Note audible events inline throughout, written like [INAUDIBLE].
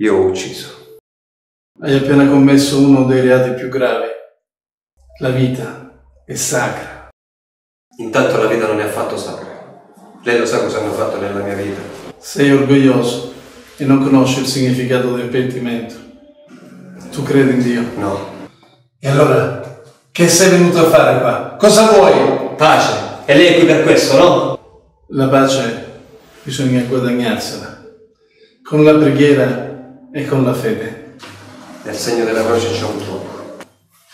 Io ho ucciso. Hai appena commesso uno dei reati più gravi. La vita è sacra. Intanto la vita non è affatto sacra. Lei lo sa cosa hanno fatto nella mia vita. Sei orgoglioso e non conosci il significato del pentimento. Tu credi in Dio? No. E allora, che sei venuto a fare qua? Cosa vuoi? Pace. E lei è qui per questo, no? La pace bisogna guadagnarsela. Con la preghiera e con la fede. Nel segno della croce c'è un tronco.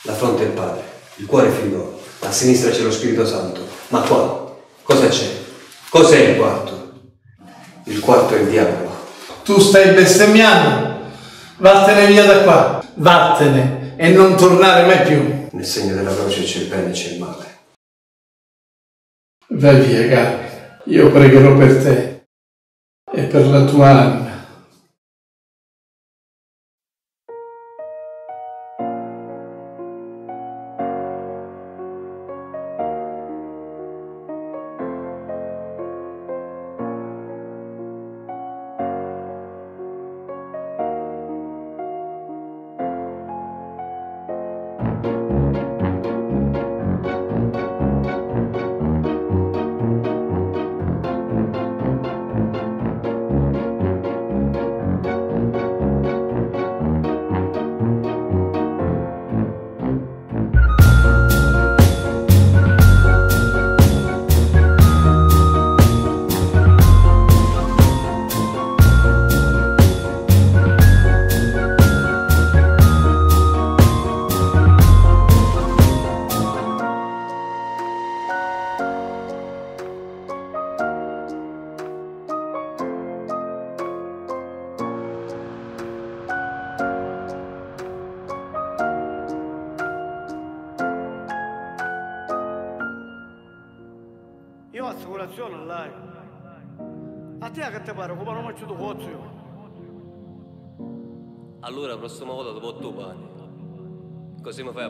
La fronte è il Padre, il cuore è il Figlio, a sinistra c'è lo Spirito Santo. Ma qua, cosa c'è? Cos'è il quarto? Il quarto è il diavolo. Tu stai bestemmiando? Vattene via da qua. Vattene e non tornare mai più. Nel segno della croce c'è il bene e c'è il male. Vai via, Carmine. Io pregherò per te e per la tua anima.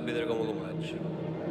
Così mi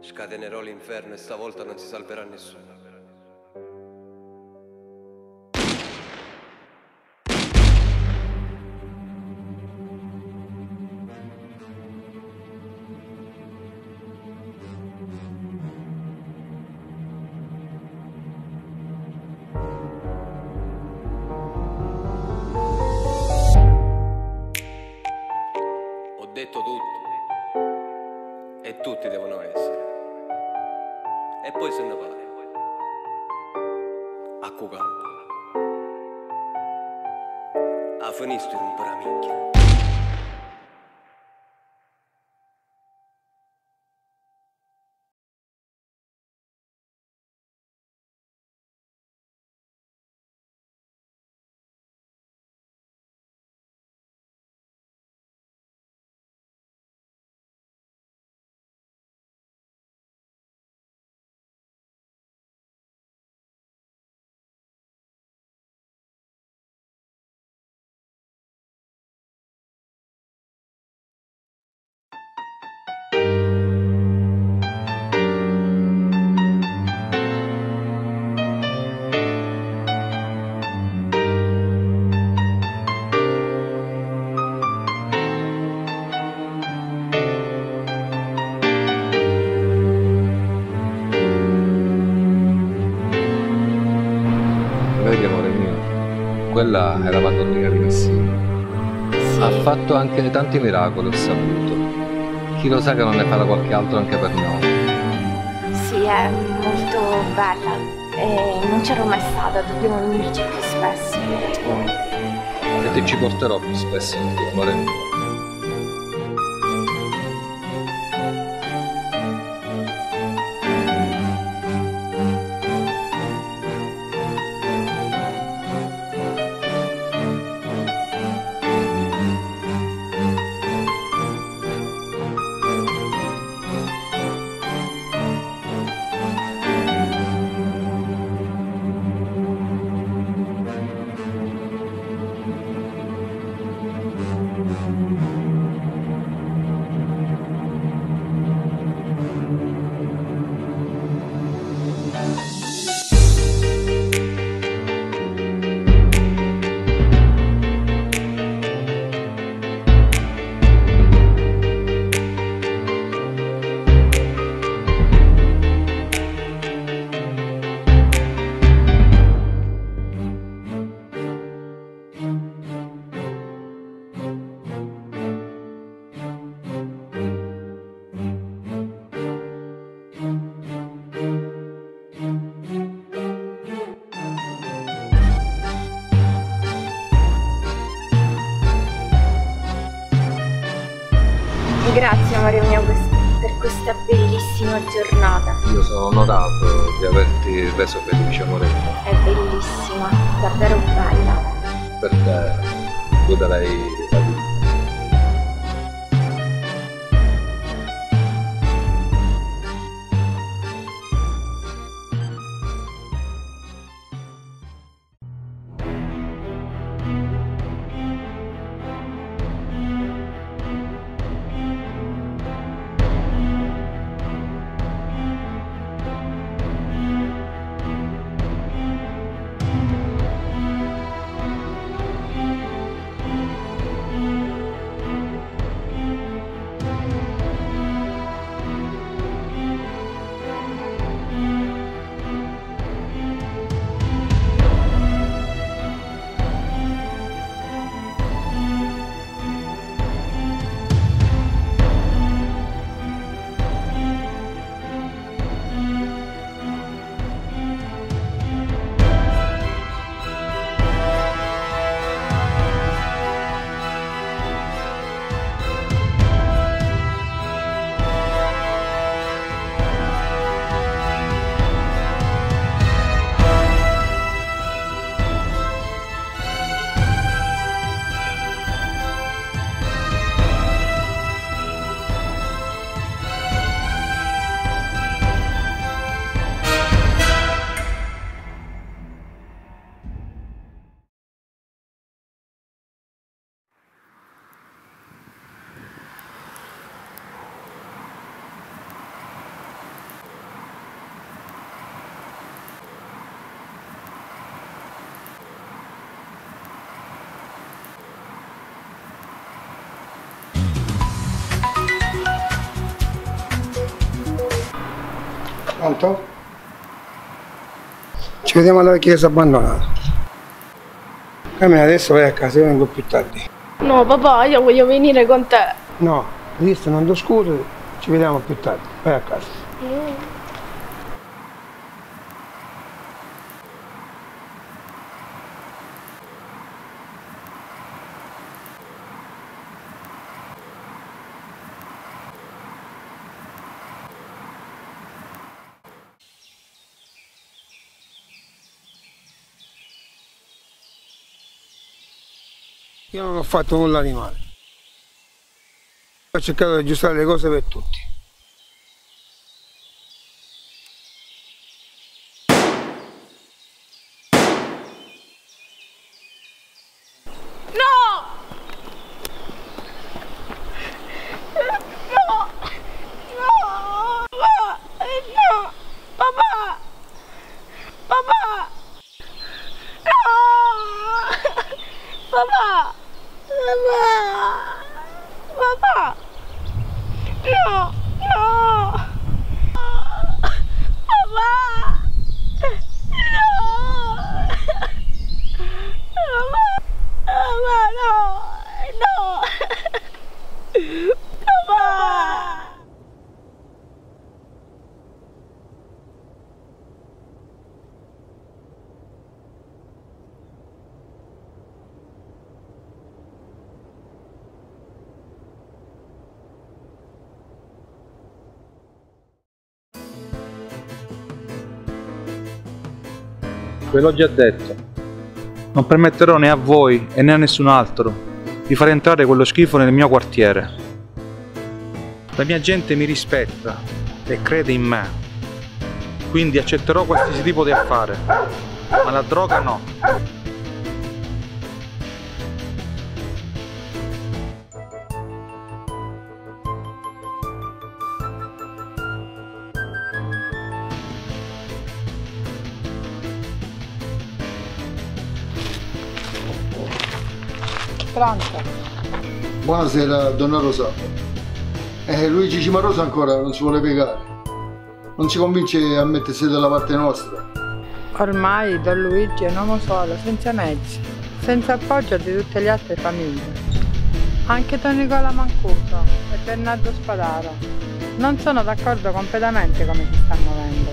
Scatenerò l'inferno e stavolta non si salverà nessuno. Fatto anche tanti miracoli, ho saputo. Chi lo sa che non ne farà qualche altro anche per noi. Sì, è molto bella e non c'ero mai stata, dobbiamo venirci più spesso. E ti ci porterò più spesso amore mio. Questa bellissima giornata. Io sono onorato di averti reso felice, amore. È bellissima, davvero bella. Per te io darei Ci vediamo alla chiesa abbandonata. Cammina adesso vai a casa, io vengo più tardi. No, papà, io voglio venire con te. No, visto non discutere, ci vediamo più tardi. Vai a casa. Io non ho fatto nulla di male. Ho cercato di aggiustare le cose per tutti. No! No! No! No! Papà! Papà! No! Papà! Papà! Papà! No! No! Papà! No! Papà! Papà, no! No! Papà! Ve l'ho già detto. Non permetterò né a voi e né a nessun altro di far entrare quello schifo nel mio quartiere. La mia gente mi rispetta e crede in me. Quindi accetterò qualsiasi tipo di affare. Ma la droga no. Buonasera, donna Rosa. Eh, Luigi Cimarosa ancora non si vuole piegare. Non si convince a mettersi dalla parte nostra. Ormai Don Luigi è un uomo solo, senza mezzi, senza appoggio di tutte le altre famiglie. Anche Don Nicola Mancuso e Bernardo Spadaro non sono d'accordo completamente come si sta muovendo.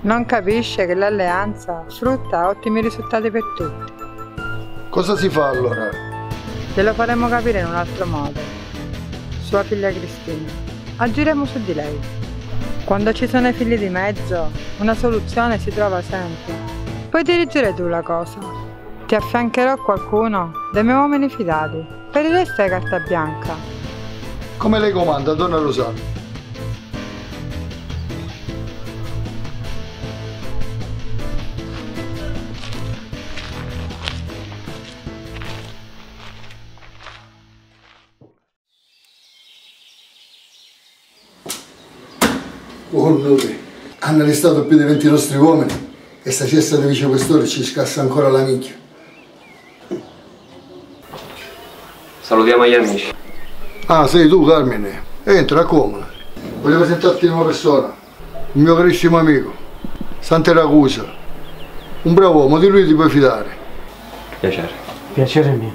Non capisce che l'alleanza frutta ottimi risultati per tutti. Cosa si fa allora? Glielo faremo capire in un altro modo. sua figlia Cristina. Agiremo su di lei. Quando ci sono i figli di mezzo, una soluzione si trova sempre. Puoi dirigere tu la cosa. Ti affiancherò qualcuno dei miei uomini fidati. Per il resto è carta bianca. Come lei comanda, donna Rosario? Oh, noi hanno arrestato più di 20 nostri uomini e sta cesta di vicequestore ci scassa ancora la minchia. Salutiamo gli amici. Ah, sei tu Carmine? Entra, accomoda. Voglio presentarti una persona, un mio carissimo amico, Sante Ragusa. Un bravo uomo, di lui ti puoi fidare. Piacere. Piacere mio.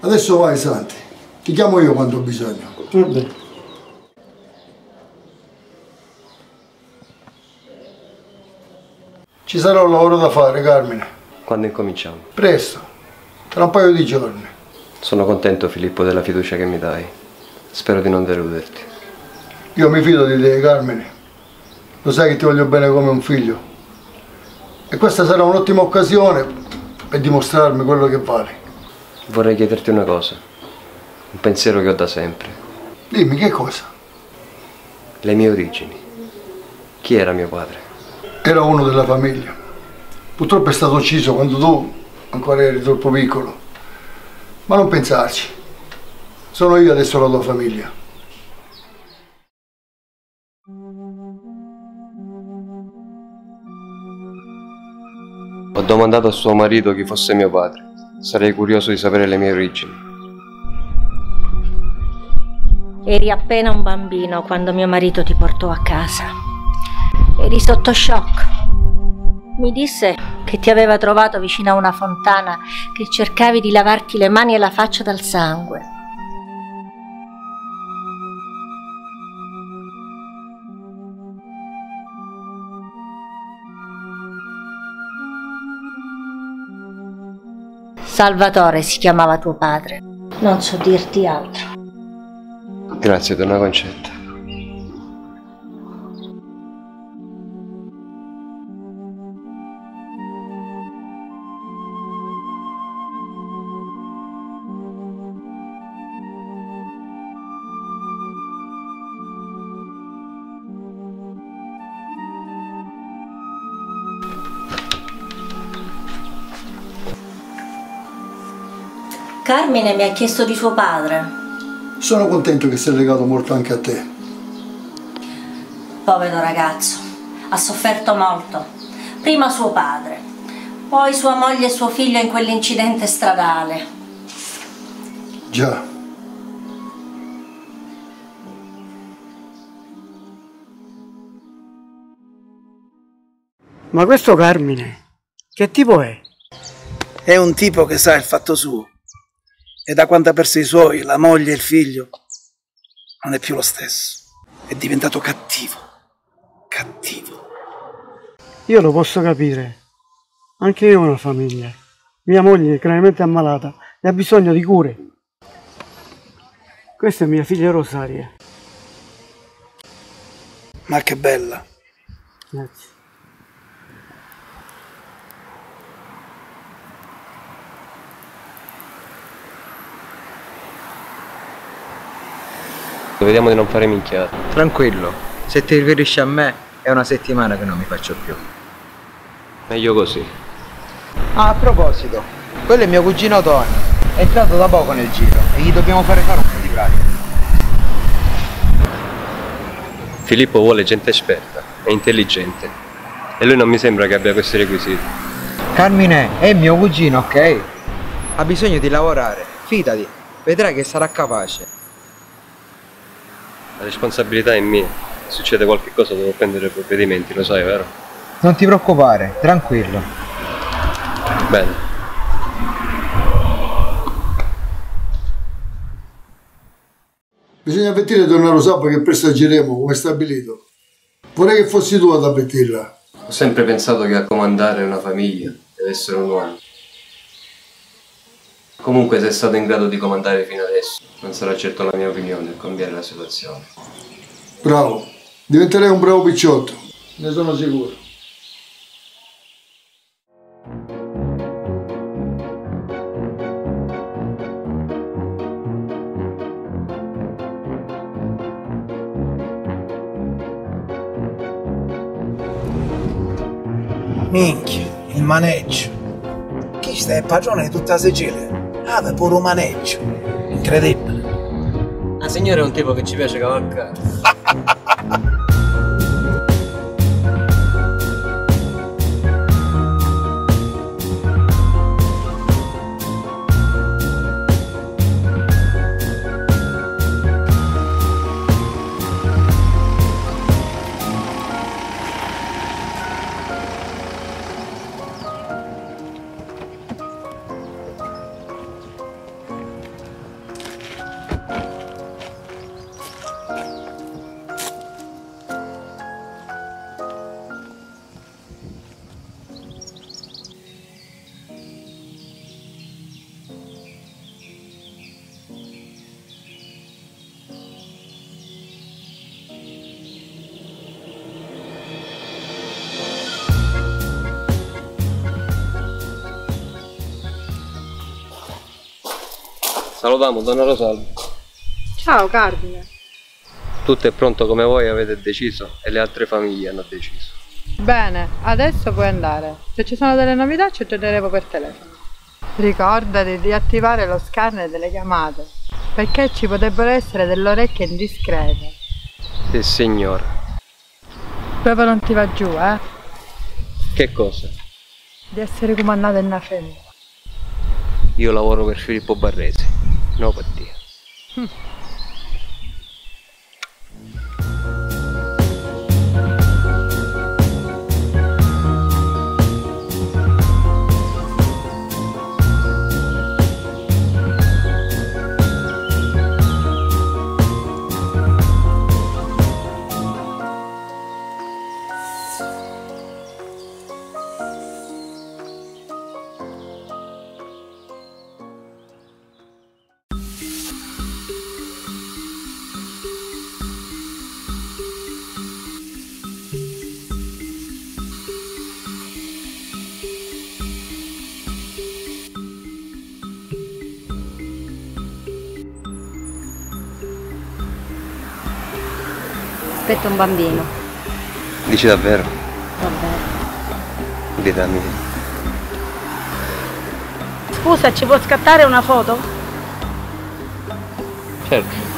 Adesso vai Santi, ti chiamo io quando ho bisogno. Vabbè. Ci sarà un lavoro da fare, Carmine. Quando incominciamo? Presto, tra un paio di giorni. Sono contento, Filippo, della fiducia che mi dai. Spero di non deluderti. Io mi fido di te, Carmine. Lo sai che ti voglio bene come un figlio. E questa sarà un'ottima occasione per dimostrarmi quello che vali. Vorrei chiederti una cosa. Un pensiero che ho da sempre. Dimmi che cosa? Le mie origini. Chi era mio padre? Era uno della famiglia. Purtroppo è stato ucciso quando tu ancora eri troppo piccolo. Ma non pensarci. Sono io adesso la tua famiglia. Ho domandato a suo marito chi fosse mio padre. Sarei curioso di sapere le mie origini. Eri appena un bambino quando mio marito ti portò a casa. Eri sotto shock. Mi disse che ti aveva trovato vicino a una fontana, che cercavi di lavarti le mani e la faccia dal sangue. Salvatore si chiamava tuo padre. Non so dirti altro. Grazie, donna Concetta. Carmine mi ha chiesto di suo padre. Sono contento che sia legato molto anche a te. Povero ragazzo, ha sofferto molto. Prima suo padre, poi sua moglie e suo figlio in quell'incidente stradale. Già. Ma questo Carmine, che tipo è? È un tipo che sa il fatto suo. E da quando ha perso i suoi, la moglie e il figlio, non è più lo stesso. È diventato cattivo. Cattivo. Io lo posso capire. Anche io ho una famiglia. Mia moglie è gravemente ammalata e ha bisogno di cure. Questa è mia figlia Rosaria. Ma che bella. Grazie. Vediamo di non fare minchiate. Tranquillo, se ti riferisci a me è una settimana che non mi faccio più. Meglio così. Ah, a proposito, quello è mio cugino Tony. È entrato da poco nel giro e gli dobbiamo fare fare un po' di pratica. Filippo vuole gente esperta e intelligente. E lui non mi sembra che abbia questi requisiti. Carmine è mio cugino, ok? Ha bisogno di lavorare, fidati, vedrai che sarà capace. La responsabilità è mia. Se succede qualche cosa devo prendere provvedimenti, lo sai, vero? Non ti preoccupare, tranquillo. Bene. Bisogna avvertire Donna Rosalba che presto agiremo, come stabilito. Vorrei che fossi tu ad avvertirla. Ho sempre pensato che a comandare una famiglia deve essere un uomo. Comunque sei stato in grado di comandare fino adesso. Non sarà certo la mia opinione a cambiare la situazione. Bravo, diventerei un bravo picciotto, ne sono sicuro. Minchia, il maneggio. Chi sta il padrone di tutta Sicilia? Ave pure un maneggio. Incredibile. La signora è un tipo che ci piace cavalcare. Salutiamo, donna Rosalba. Ciao Cardine. Tutto è pronto come voi avete deciso e le altre famiglie hanno deciso. Bene, adesso puoi andare. Se ci sono delle novità ci aggiorneremo per telefono. Ricordati di attivare lo scanner delle chiamate, perché ci potrebbero essere delle orecchie indiscrete. Sì, signora. Proprio non ti va giù, eh? Che cosa? Di essere comandato in una femmina. Io lavoro per Filippo Barresi. No, per Dio. Aspetta un bambino. Dici davvero? Vabbè. Vita mia. Scusa, ci può scattare una foto? Certo.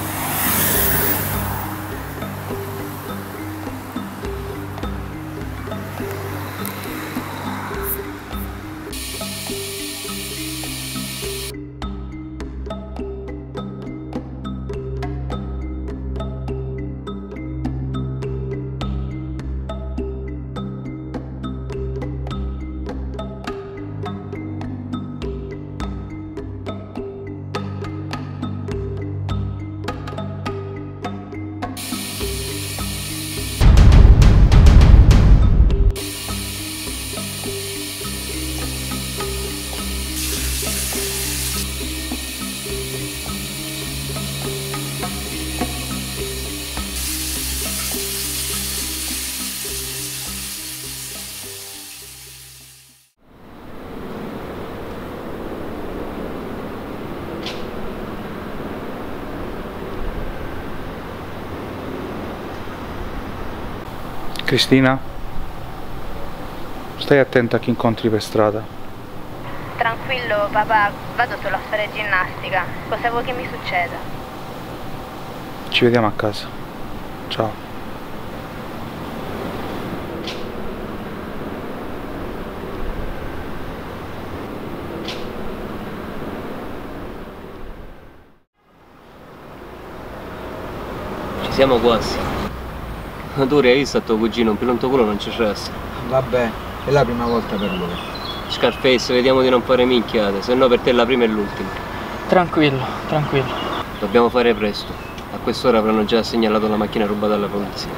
Cristina, stai attenta a chi incontri per strada. Tranquillo papà, vado solo a fare ginnastica. Cosa vuoi che mi succeda? Ci vediamo a casa. Ciao. Ci siamo quasi. Ma tu hai visto a tuo cugino, un pilonto culo non ci resta. Vabbè, è la prima volta per lui. Scarface, vediamo di non fare minchiate, se no per te la prima e l'ultima. Tranquillo, tranquillo. Dobbiamo fare presto. A quest'ora avranno già segnalato la macchina rubata alla polizia.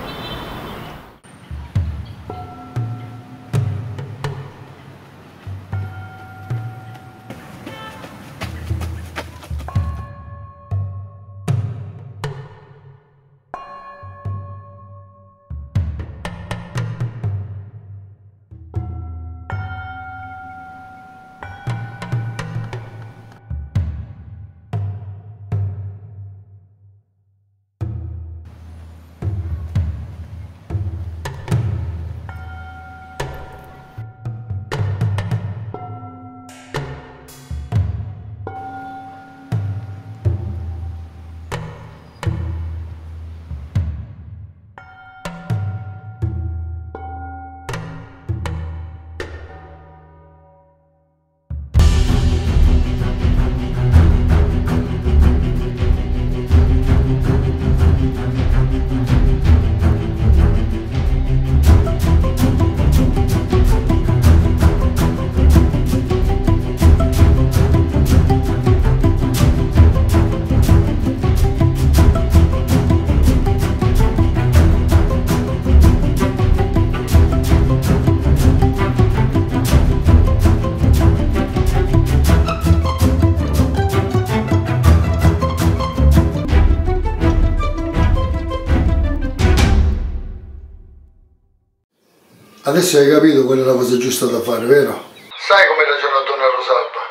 Adesso hai capito qual è la cosa giusta da fare, vero? Sai come ragiona Donna Rosalba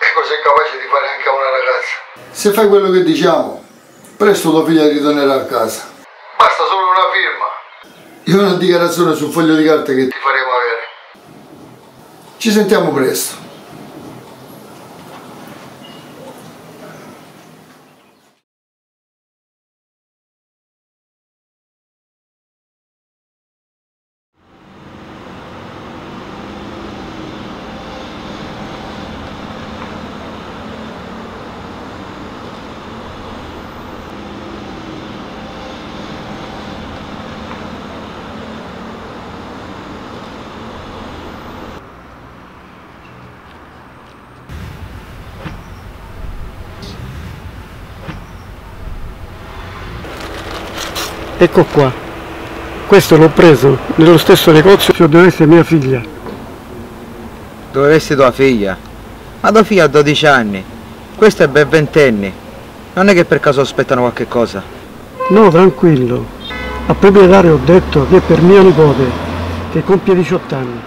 e cosa è capace di fare anche a una ragazza. Se fai quello che diciamo, presto tua figlia ritornerà a casa. Basta solo una firma e una dichiarazione sul foglio di carta che ti faremo avere. Ci sentiamo presto. Ecco qua. Questo l'ho preso nello stesso negozio dove essere mia figlia. Dove vesti tua figlia? Ma tua figlia ha 12 anni. Questo è ben ventenni. Non è che per caso aspettano qualche cosa. No, tranquillo. Al proprietario ho detto che è per mia nipote, che compie 18 anni.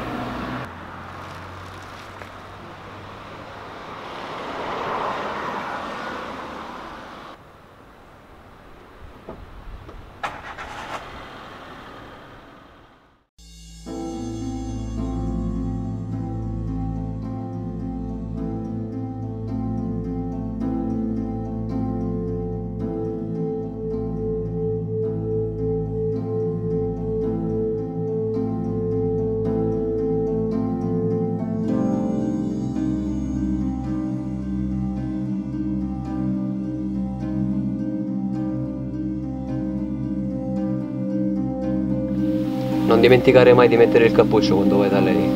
Dimenticare mai di mettere il cappuccio quando vai da lei.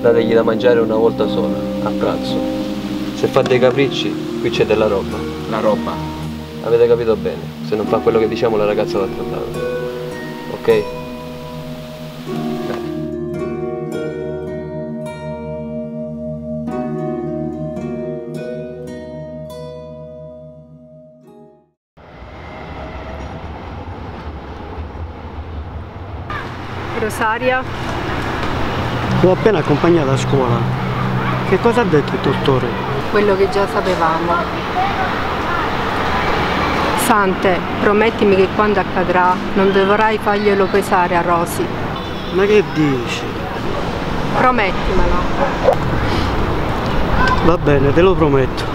Dategli da mangiare una volta sola, a pranzo. Se fa dei capricci, qui c'è della roba. La roba? Avete capito bene. Se non fa quello che diciamo la ragazza va trattata. Ok? Rosaria, L'ho appena accompagnata a scuola. Che cosa ha detto il dottore? quello che già sapevamo. Sante, promettimi che quando accadrà non dovrai farglielo pesare a Rosy. Ma che dici? Promettimelo. Va bene, te lo prometto.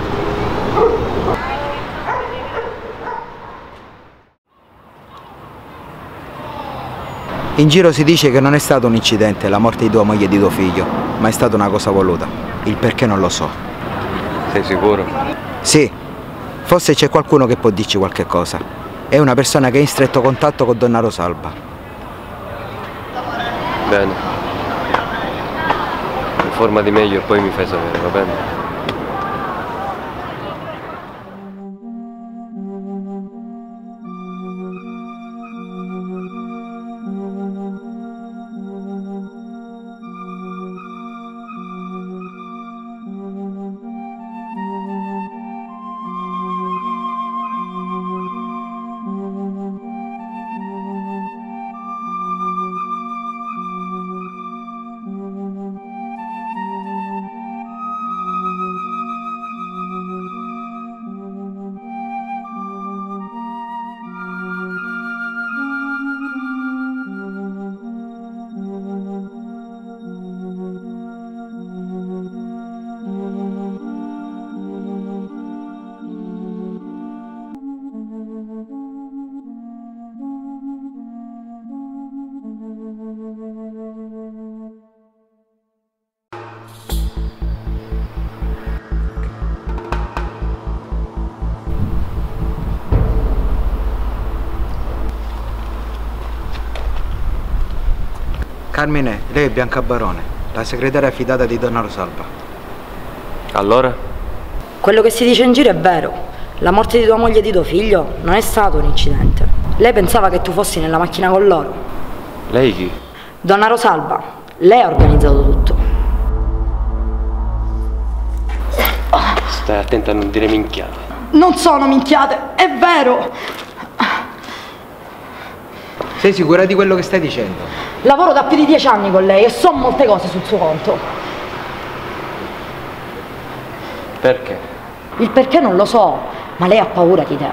In giro si dice che non è stato un incidente la morte di tua moglie e di tuo figlio, ma è stata una cosa voluta. Il perché non lo so. Sei sicuro? Sì, forse c'è qualcuno che può dirci qualche cosa. È una persona che è in stretto contatto con Donna Rosalba. Bene. Informati meglio e poi mi fai sapere, va bene? Carmine, lei è Bianca Barone, la segretaria fidata di Donna Rosalba. Allora? Quello che si dice in giro è vero. La morte di tua moglie e di tuo figlio non è stato un incidente. Lei pensava che tu fossi nella macchina con loro. Lei chi? Donna Rosalba, lei ha organizzato tutto. Stai attenta a non dire minchiate. Non sono minchiate, è vero! Sei sicura di quello che stai dicendo? Lavoro da più di dieci anni con lei e so molte cose sul suo conto. Perché? Il perché non lo so, ma lei ha paura di te.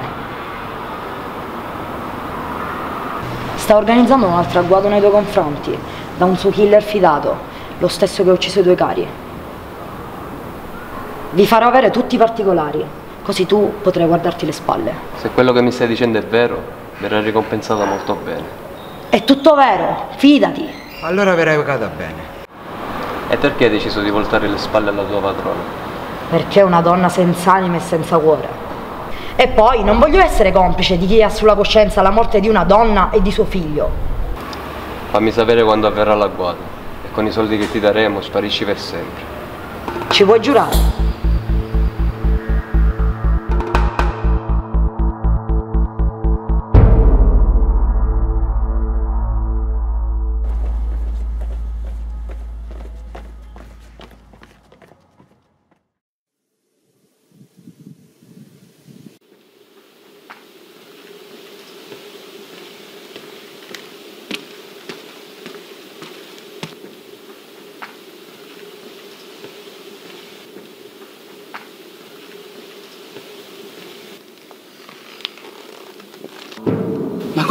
Sta organizzando un altro agguato nei tuoi confronti, da un suo killer fidato, lo stesso che ha ucciso i tuoi cari. Vi farò avere tutti i particolari, così tu potrai guardarti le spalle. Se quello che mi stai dicendo è vero, verrà ricompensata molto bene. È tutto vero, fidati. Allora verrai pagata bene. E perché hai deciso di voltare le spalle alla tua padrona? Perché è una donna senza anima e senza cuore. E poi non voglio essere complice di chi ha sulla coscienza la morte di una donna e di suo figlio. Fammi sapere quando avverrà l'agguato e con i soldi che ti daremo sparisci per sempre. Ci vuoi giurare?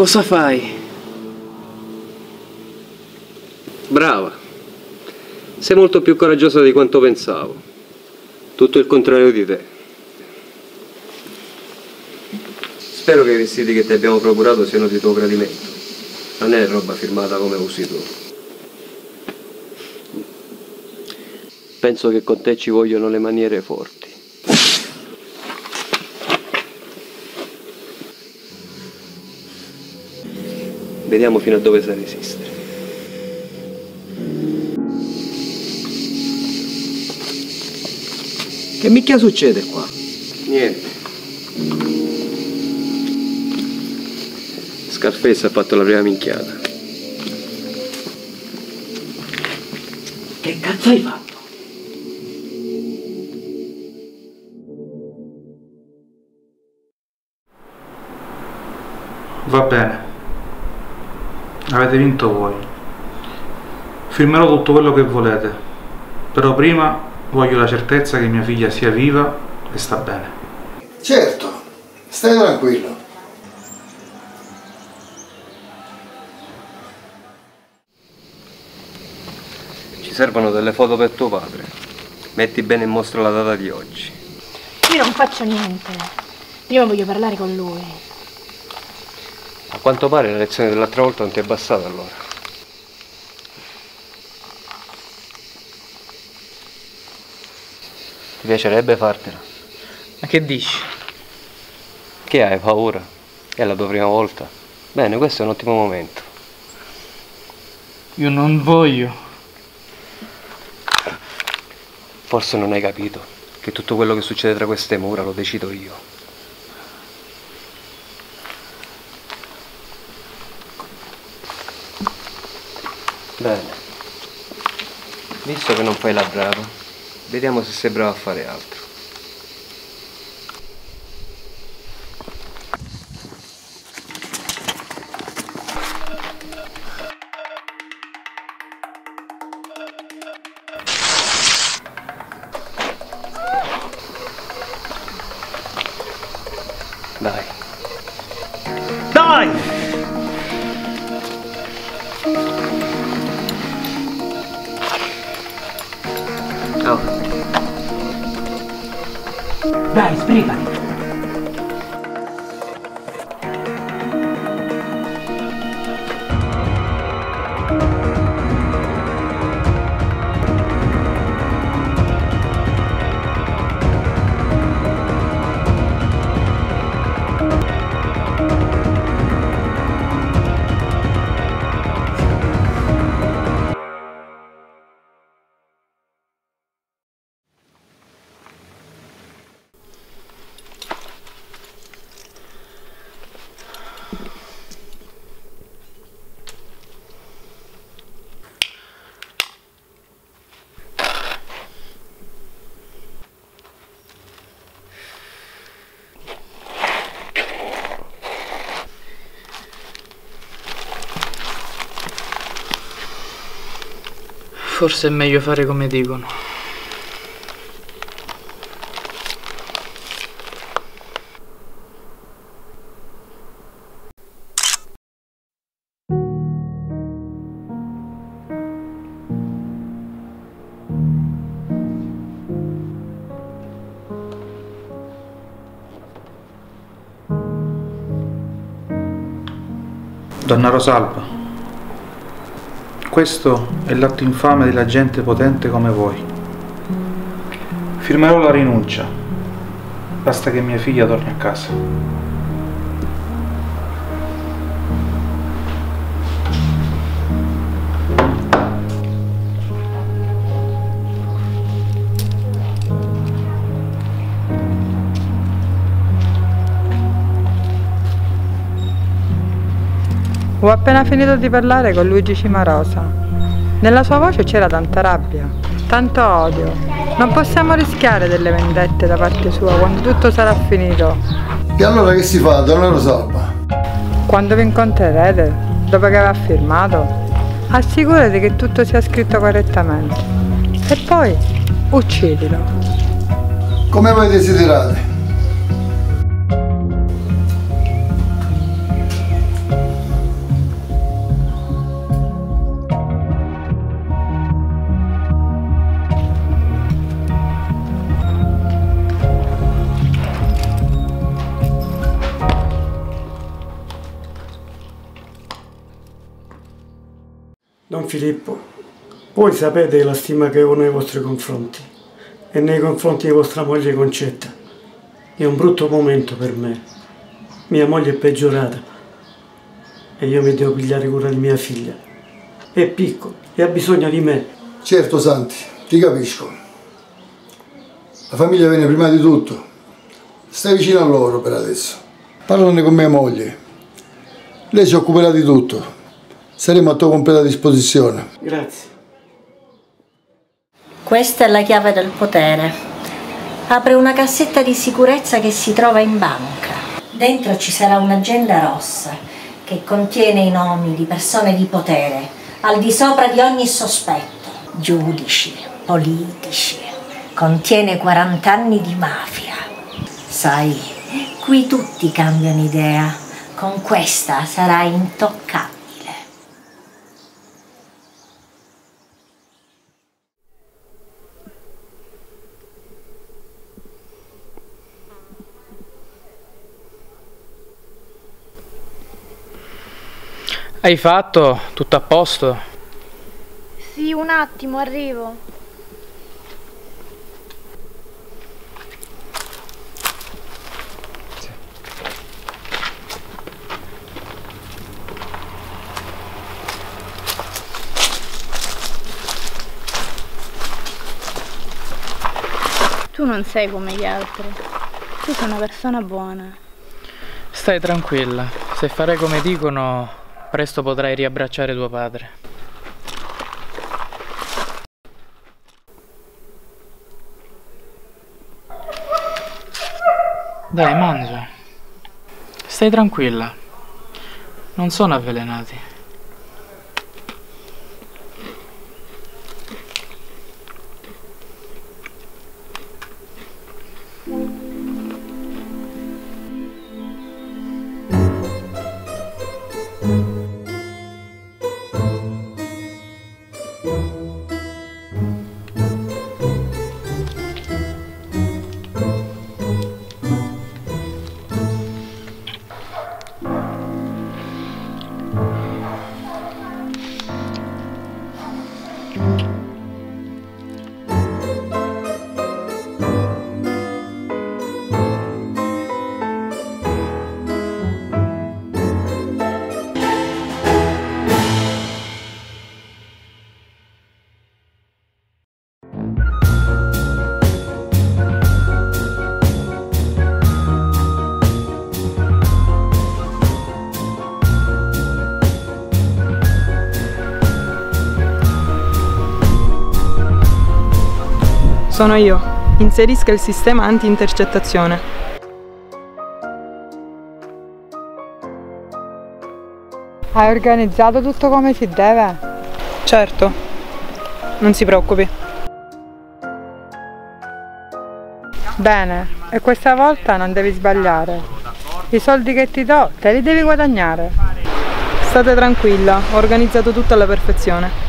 Cosa fai? Brava. Sei molto più coraggiosa di quanto pensavo. Tutto il contrario di te. Spero che i vestiti che ti abbiamo procurato siano di tuo gradimento. Non è roba firmata come usi tu. Penso che con te ci vogliono le maniere forti. Vediamo fino a dove sai resistere. Che micchia succede qua? Niente. Scarface ha fatto la prima minchiata. Che cazzo hai fatto? Va bene. Avete vinto voi. Firmerò tutto quello che volete. Però prima voglio la certezza che mia figlia sia viva e sta bene. Certo, stai tranquillo. Ci servono delle foto per tuo padre. Metti bene in mostra la data di oggi. Io non faccio niente. Prima voglio parlare con lui. A quanto pare la lezione dell'altra volta non ti è bastata allora. Ti piacerebbe fartela? Ma che dici? Che hai paura? È la tua prima volta? Bene, questo è un ottimo momento. Io non voglio. Forse non hai capito che tutto quello che succede tra queste mura lo decido io. Bene. Visto che non fai la brava, vediamo se sei bravo a fare altro. Forse è meglio fare come dicono. Donna Rosalba, questo è l'atto infame della gente potente come voi. Firmerò la rinuncia, basta che mia figlia torni a casa. Ho appena finito di parlare con Luigi Cimarosa. Nella sua voce c'era tanta rabbia, tanto odio. Non possiamo rischiare delle vendette da parte sua quando tutto sarà finito. E allora che si fa, donna Rosalba? Quando vi incontrerete, dopo che avrà firmato, assicurati che tutto sia scritto correttamente. E poi uccidilo. Come voi desiderate. Filippo, voi sapete la stima che ho nei vostri confronti e nei confronti di vostra moglie Concetta. È un brutto momento per me. Mia moglie è peggiorata e io mi devo pigliare cura di mia figlia. È piccolo e ha bisogno di me. Certo Santi, ti capisco. La famiglia viene prima di tutto. Stai vicino a loro per adesso. Parlane con mia moglie. Lei si occuperà di tutto. Saremo a tua completa disposizione. Grazie. Questa è la chiave del potere. Apre una cassetta di sicurezza che si trova in banca. Dentro ci sarà un'agenda rossa che contiene i nomi di persone di potere, al di sopra di ogni sospetto. Giudici, politici. Contiene 40 anni di mafia. Sai, qui tutti cambiano idea. Con questa sarai intoccabile. Hai fatto? Tutto a posto? Sì, un attimo, arrivo. Tu non sei come gli altri. Tu sei una persona buona. Stai tranquilla, se farai come dicono, presto potrai riabbracciare tuo padre. Dai, mangia. Stai tranquilla. Non sono avvelenati. Sono io. Inserisca il sistema anti-intercettazione. Hai organizzato tutto come si deve? Certo. non si preoccupi. Bene, e questa volta non devi sbagliare. I soldi che ti do te li devi guadagnare. State tranquilla, ho organizzato tutto alla perfezione.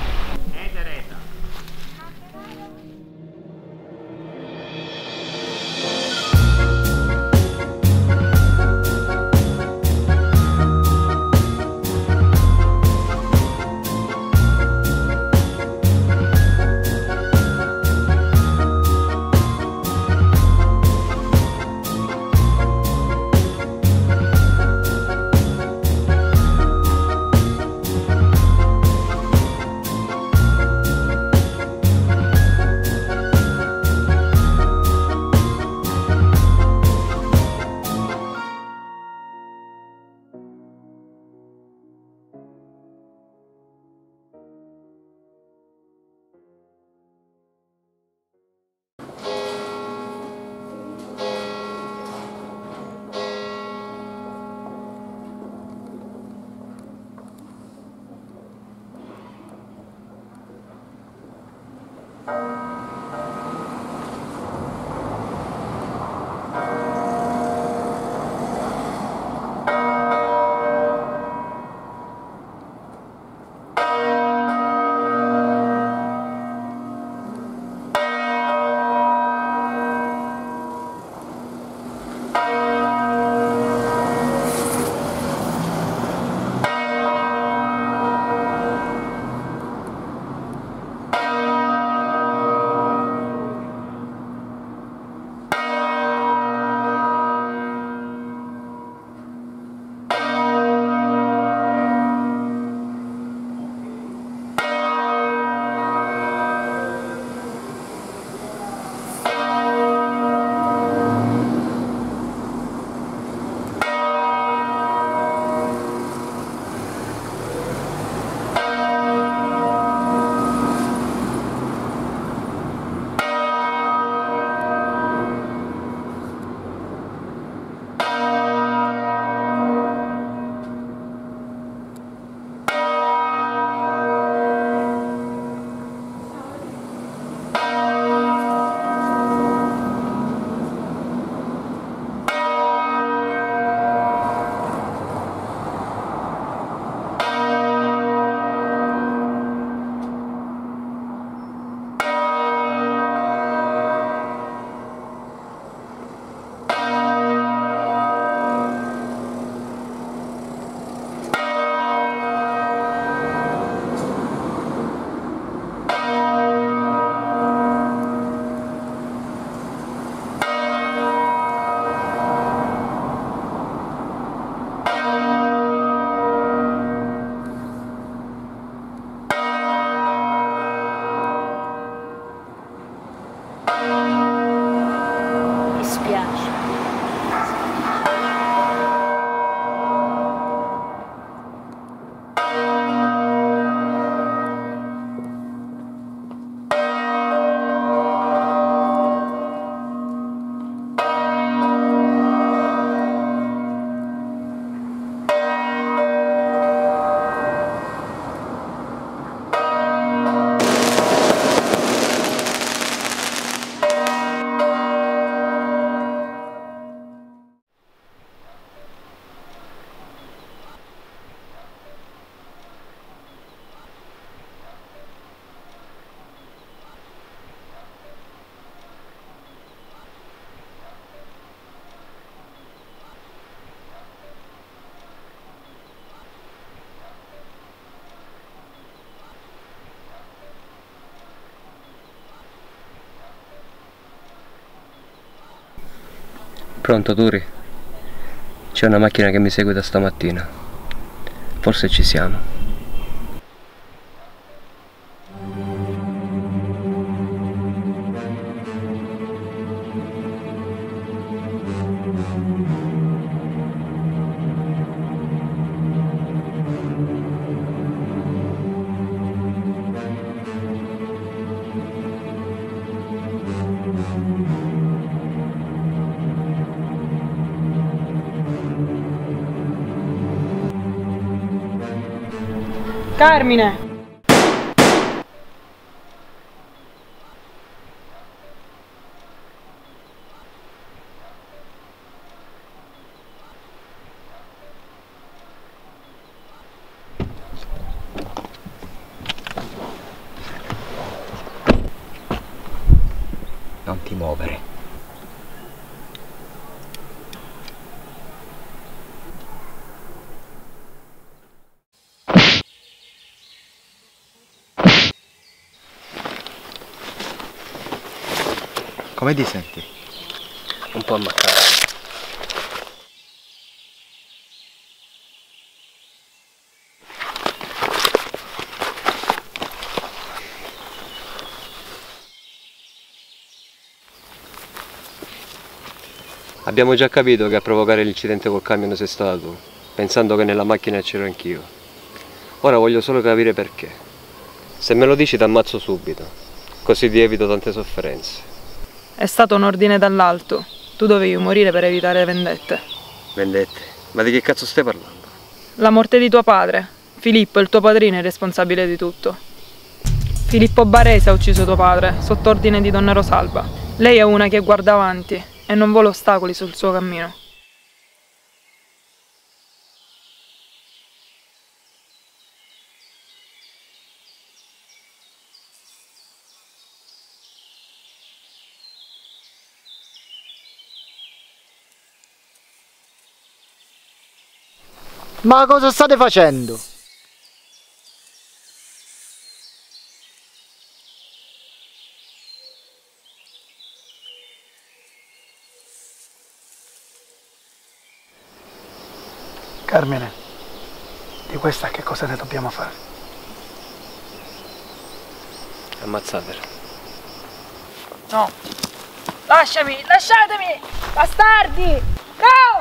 Mi Pronto Turi? C'è una macchina che mi segue da stamattina. Forse ci siamo. Carmine! Come ti senti? Un po' ammaccato. Abbiamo già capito che a provocare l'incidente col camion sei stato tu, pensando che nella macchina c'ero anch'io. Ora voglio solo capire perché. Se me lo dici ti ammazzo subito, così ti evito tante sofferenze. È stato un ordine dall'alto. Tu dovevi morire per evitare vendette. Vendette? Ma di che cazzo stai parlando? La morte di tuo padre. Filippo, il tuo padrino, è responsabile di tutto. Filippo Barese ha ucciso tuo padre, sotto ordine di Donna Rosalba. Lei è una che guarda avanti e non vuole ostacoli sul suo cammino. Ma cosa state facendo? Carmine, di questa che cosa ne dobbiamo fare? Ammazzatela. No! Lasciami! Lasciatemi! Bastardi! No!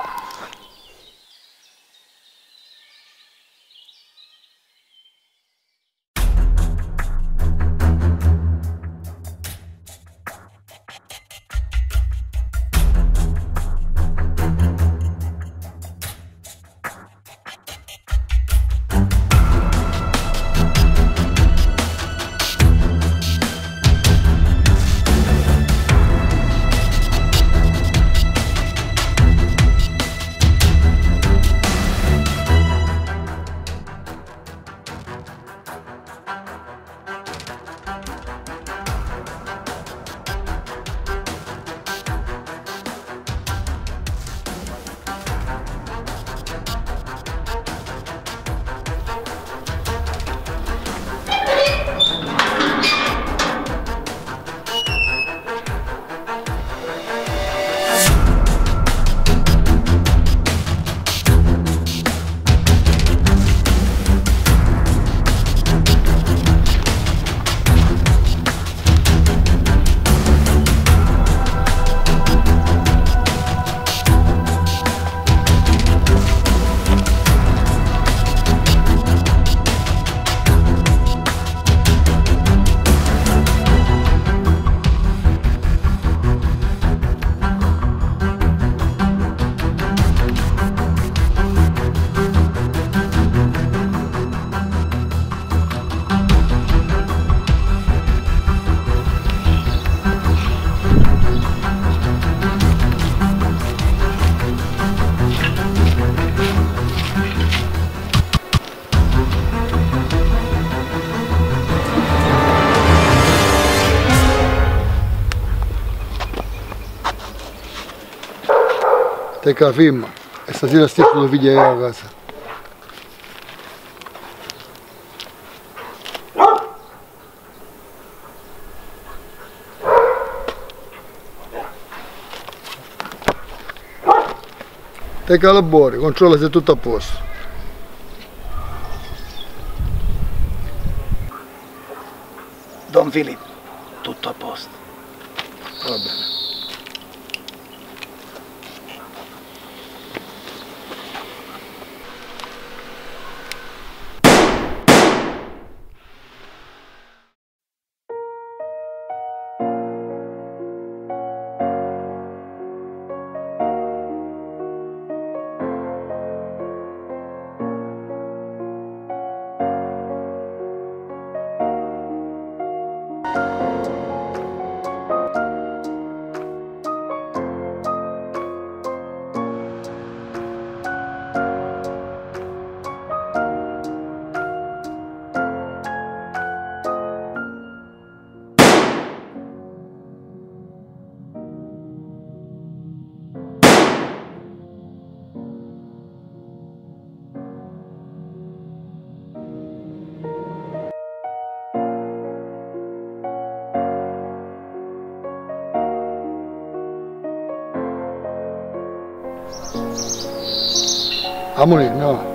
Te che la firma e stasera stesso tuo figlio a casa. Te calabori, controlla se è tutto a posto. Don Filippo, A munirmi, va. Carmen,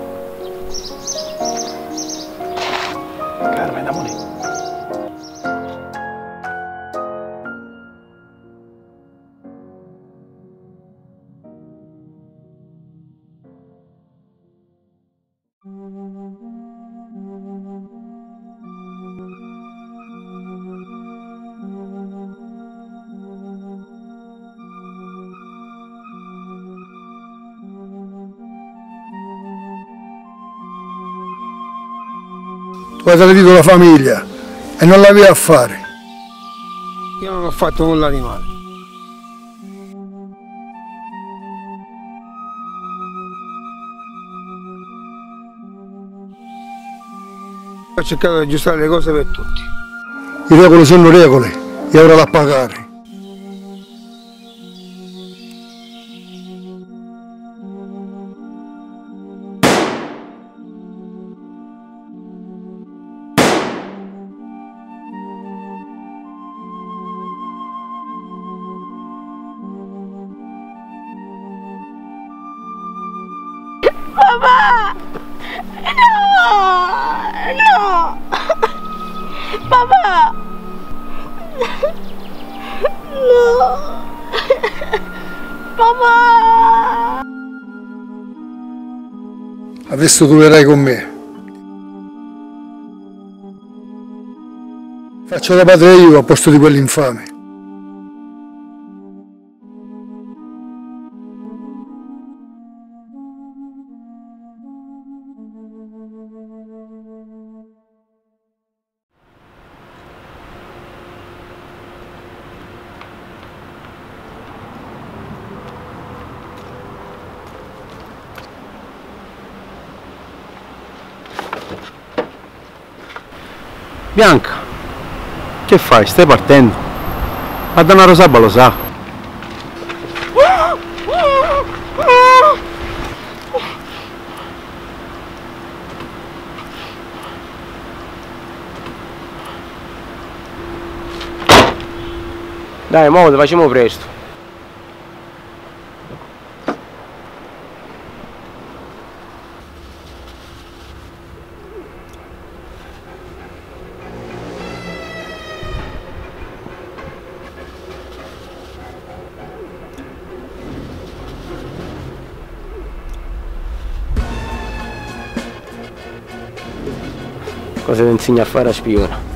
Tu hai tradito la famiglia e non l'avevi a fare. Io non ho fatto nulla di male. Ho cercato di aggiustare le cose per tutti. Le regole sono regole e ora da pagare. Adesso tu verrai con me. Faccio da padre io a posto di quell'infame. Bianca, che fai? Stai partendo? Ma Donna Sabba lo sa. Dai, muovete, facciamo presto. Cosa ti insegna a fare a spiona?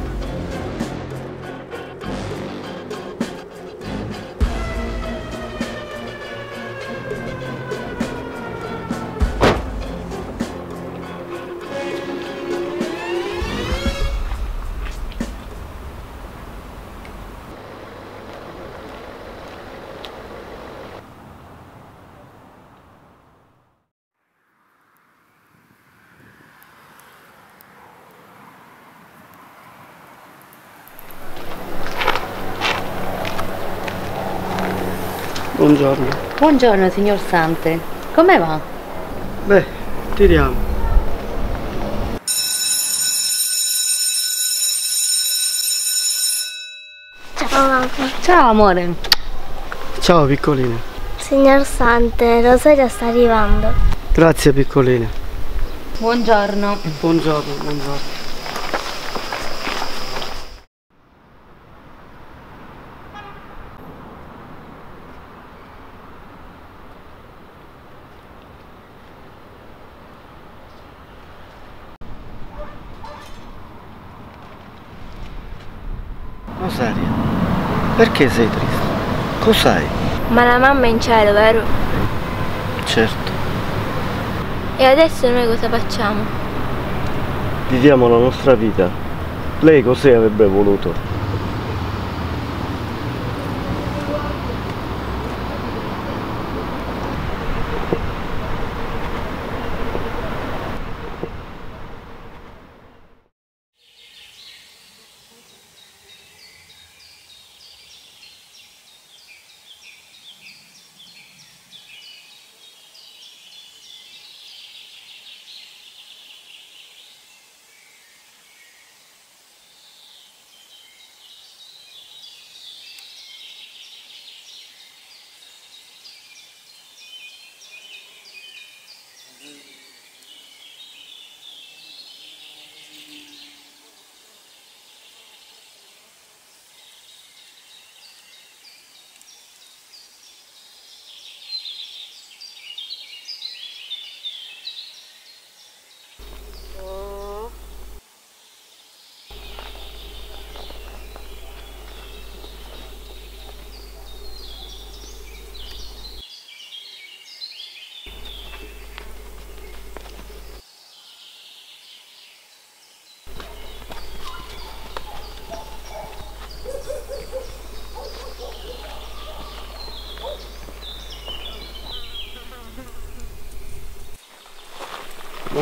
Buongiorno. Signor Sante, come va? Beh, tiriamo. Ciao mamma. Ciao amore. Ciao piccolina. Signor Sante, Rosario sta arrivando. Grazie piccolina. Buongiorno. Buongiorno, buongiorno. Rosaria, perché sei triste? Cos'hai? Ma la mamma è in cielo, vero? Certo, E adesso noi cosa facciamo? viviamo la nostra vita. Lei cos'è avrebbe voluto?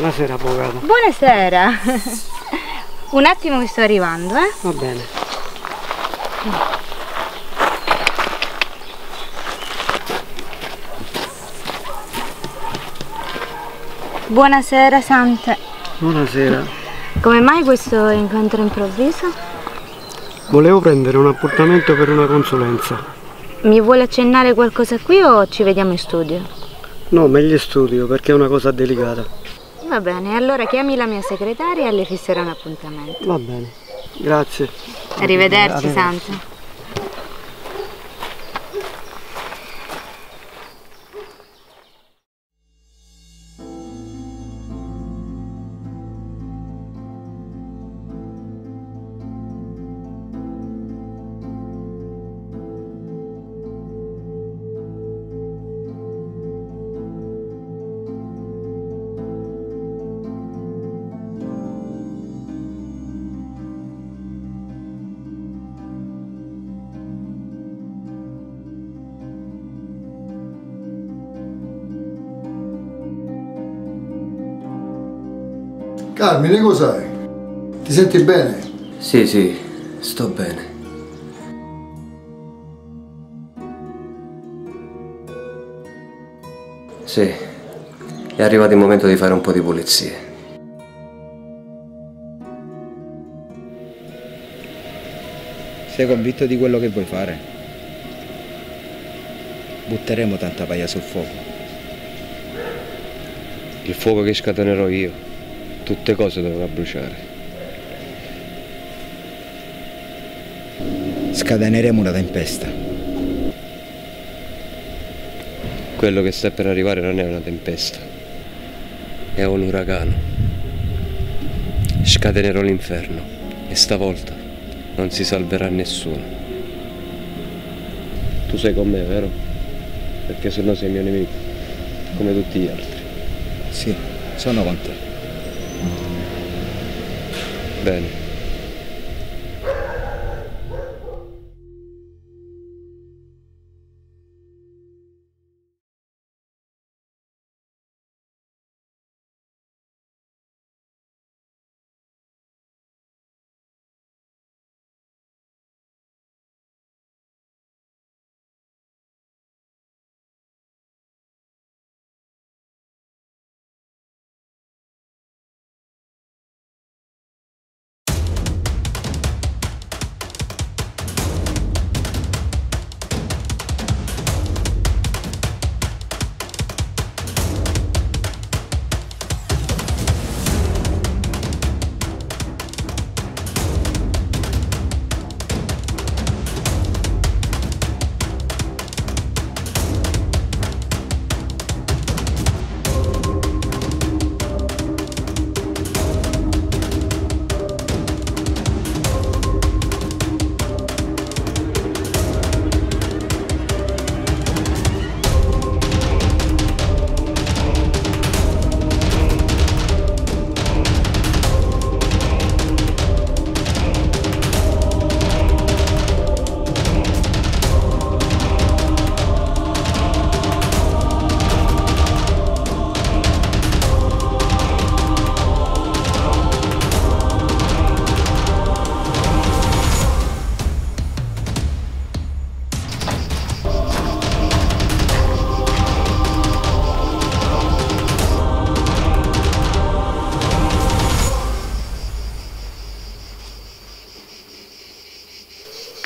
Buonasera, avvocato. Buonasera. [LAUGHS] Un attimo che sto arrivando, eh? Va bene. Buonasera, Sante. Buonasera. Come mai questo incontro improvviso? Volevo prendere un appuntamento per una consulenza. Mi vuole accennare qualcosa qui o ci vediamo in studio? No, meglio in studio perché è una cosa delicata. Va bene, allora chiami la mia segretaria e le fisserà un appuntamento. Va bene. Grazie. Arrivederci, Arrivederci. Sante. Carmine, cos'hai? Ti senti bene? Sì, sì, sto bene. Sì, è arrivato il momento di fare un po' di pulizie. Sei convinto di quello che vuoi fare? Butteremo tanta paia sul fuoco. Il fuoco che scatenerò io, tutte cose dovrà bruciare. Scateneremo una tempesta. Quello che sta per arrivare non è una tempesta, è un uragano. Scatenerò l'inferno e stavolta non si salverà nessuno. Tu sei con me, vero? Perché se no sei mio nemico, come tutti gli altri. Sì, sono con te. Bene.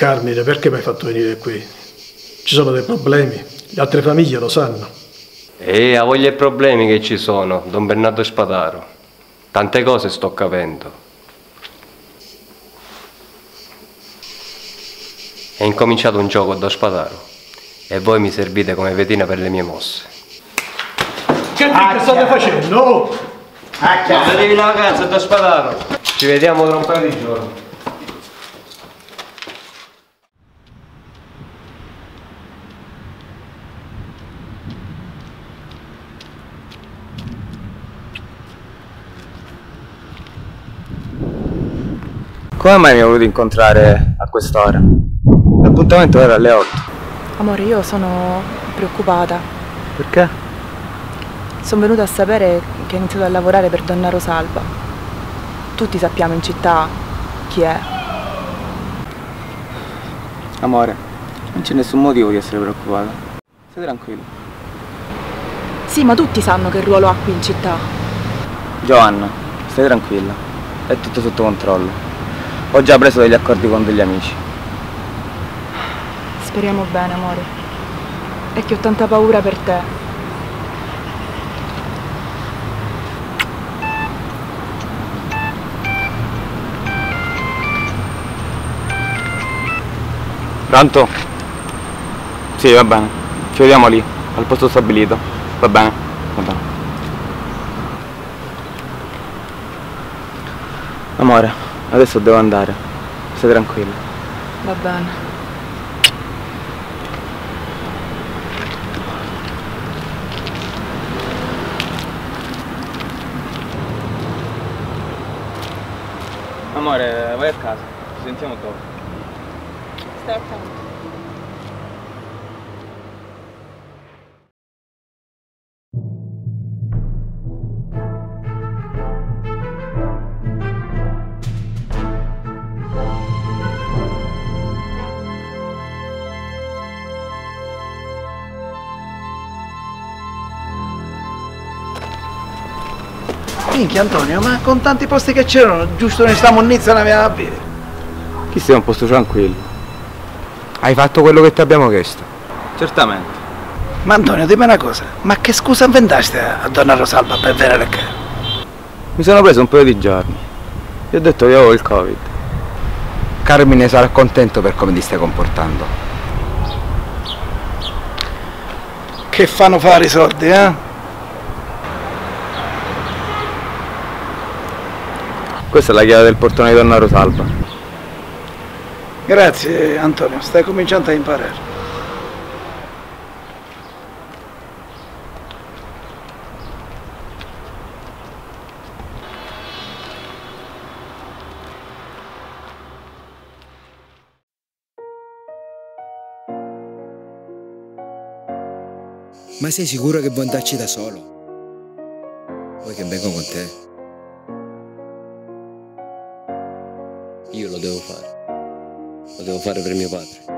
Carmine, perché mi hai fatto venire qui? Ci sono dei problemi, le altre famiglie lo sanno. E a voglia e problemi che ci sono, Don Bernardo Spadaro. Tante cose sto capendo. È incominciato un gioco da Spadaro e voi mi servite come vetina per le mie mosse. Che che state facendo? Datevi la vacanza da Spadaro. Ci vediamo tra un paio di giorni. Come mai mi hai voluto incontrare a quest'ora? L'appuntamento era alle 8. Amore, io sono preoccupata. Perché? Sono venuta a sapere che ha iniziato a lavorare per Donna Rosalba. Tutti sappiamo in città chi è. Amore, non c'è nessun motivo di essere preoccupata. Stai tranquillo. Sì, ma tutti sanno che ruolo ha qui in città. Giovanna, stai tranquilla. È tutto sotto controllo. Ho già preso degli accordi con degli amici. Speriamo bene, amore. È che ho tanta paura per te. Pronto? Sì, va bene. Ci vediamo lì, al posto stabilito. Va bene? Va bene. Amore, adesso devo andare. Stai tranquilla. Va bene. Amore, vai a casa. Ci sentiamo dopo. Stai attento. Minchia Antonio, ma con tanti posti che c'erano, giusto noi sta monnezza ne aveva a bere. Chi sei un posto tranquillo? Hai fatto quello che ti abbiamo chiesto. Certamente. Ma Antonio, dimmi una cosa, ma che scusa inventaste a donna Rosalba per venire qua? Mi sono preso un paio di giorni. Gli ho detto che avevo il Covid. Carmine sarà contento per come ti stai comportando. Che fanno fare i soldi, eh? Questa è la chiave del portone di Donna Rosalba. Grazie Antonio, stai cominciando a imparare. Ma sei sicuro che vuoi andarci da solo? Vuoi che vengo con te? Io lo devo fare. Lo devo fare per mio padre.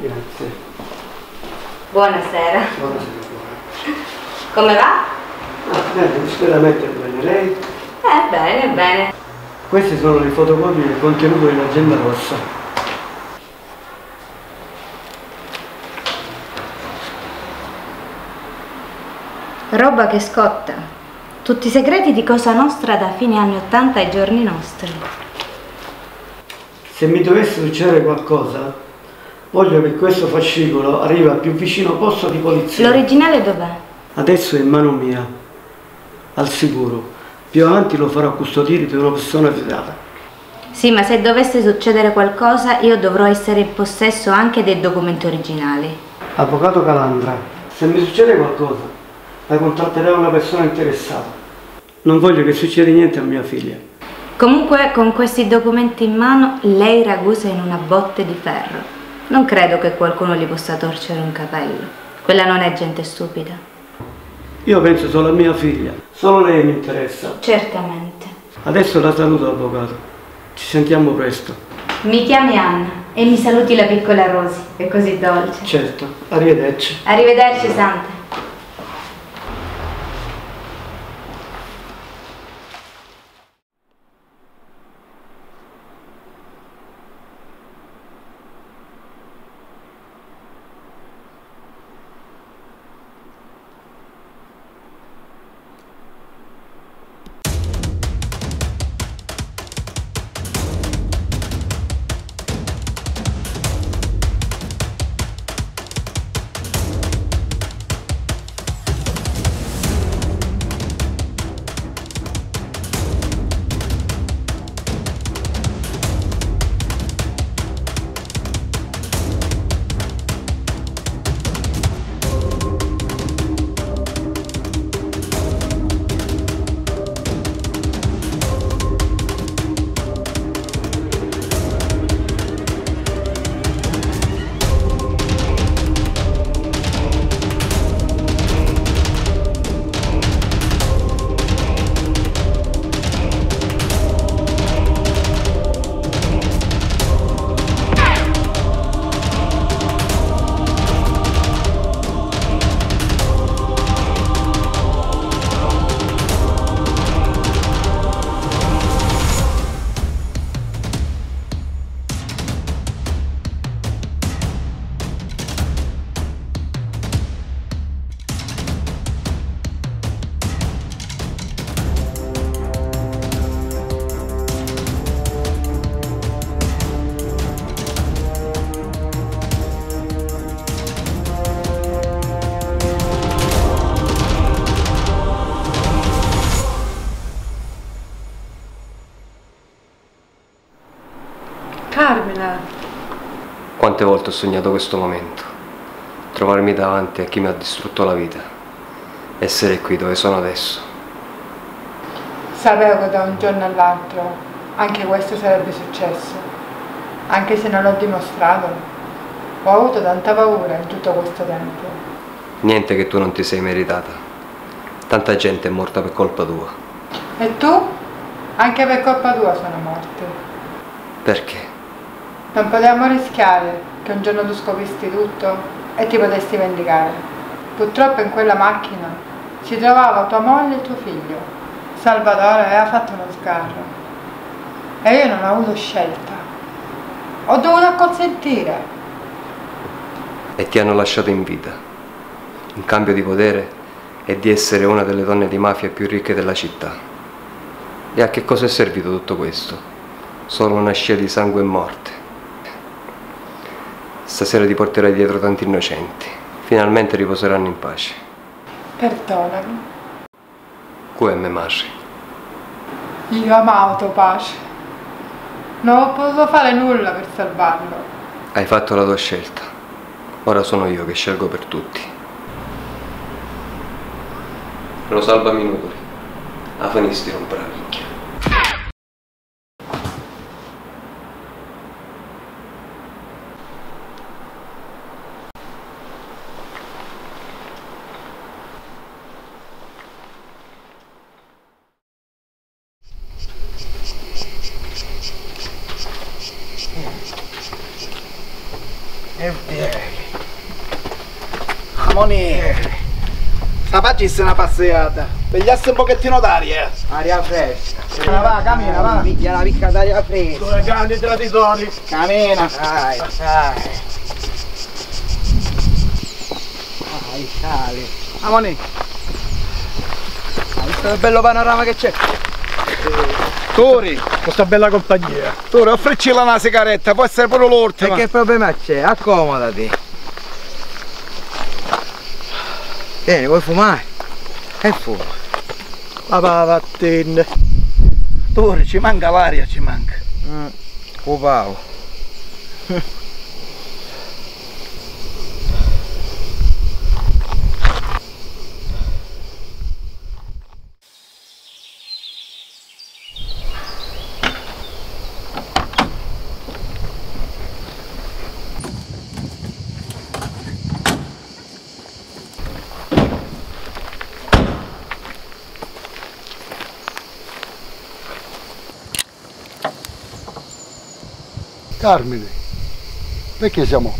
Grazie. Buonasera. Buonasera. Come va? Ah, bene, veramente bene. Lei? Eh, bene, bene. Queste sono le fotocopie del contenuto dell'agenda rossa. Roba che scotta. Tutti i segreti di Cosa Nostra da fine anni 80 ai giorni nostri. Se mi dovesse succedere qualcosa, voglio che questo fascicolo arrivi al più vicino posto di polizia. L'originale dov'è? Adesso è in mano mia, al sicuro. Più avanti lo farò custodire da una persona fidata. Sì, ma se dovesse succedere qualcosa, io dovrò essere in possesso anche dei documenti originali. Avvocato Calandra, se mi succede qualcosa, la contatterò una persona interessata. Non voglio che succeda niente a mia figlia. Comunque, con questi documenti in mano, lei ragusa in una botte di ferro. Non credo che qualcuno gli possa torcere un capello. Quella non è gente stupida. Io penso solo a mia figlia, solo lei mi interessa. Certamente. Adesso la saluto, avvocato. Ci sentiamo presto. Mi chiami Anna e mi saluti la piccola Rosy, è così dolce. Certo, arrivederci. Arrivederci, Sante. Quante volte ho sognato questo momento? Trovarmi davanti a chi mi ha distrutto la vita. Essere qui dove sono adesso. sapevo che da un giorno all'altro anche questo sarebbe successo. Anche se non l'ho dimostrato, ho avuto tanta paura in tutto questo tempo. Niente che tu non ti sei meritata. Tanta gente è morta per colpa tua. E tu? Anche per colpa tua sono morte. Perché? Non potevamo rischiare che un giorno tu scopristi tutto e ti potessi vendicare. Purtroppo in quella macchina si trovava tua moglie e tuo figlio. Salvatore aveva fatto uno sgarro e io non ho avuto scelta. Ho dovuto acconsentire. E ti hanno lasciato in vita. In cambio di potere e di essere una delle donne di mafia più ricche della città. E a che cosa è servito tutto questo? Solo una scia di sangue e morte. Stasera ti porterai dietro tanti innocenti. Finalmente riposeranno in pace. Perdonami. QM Marri. Io amavo tuo pace. Non ho potuto fare nulla per salvarlo. Hai fatto la tua scelta. Ora sono io che scelgo per tutti. Rosalba Minuri. Afanisti romperà la minchia. Amoni, facessi una passeggiata, pigliassi un pochettino d'aria. Aria fresca. Va, va, cammina, va. Piglia la picca d'aria fresca. Due grandi traditori. Cammina. Dai, dai. Dai, sale. Amoni, Hai visto che bello panorama che c'è? Tori, questa bella compagnia. Tori, offrici una sigaretta, può essere pure l'ultima. E che problema c'è? Accomodati. Vieni, vuoi fumare? E fuma. Ma va, vattene. Tori, ci manca l'aria, ci manca. Mm, Cupavo. [LAUGHS] Carmine, perché siamo?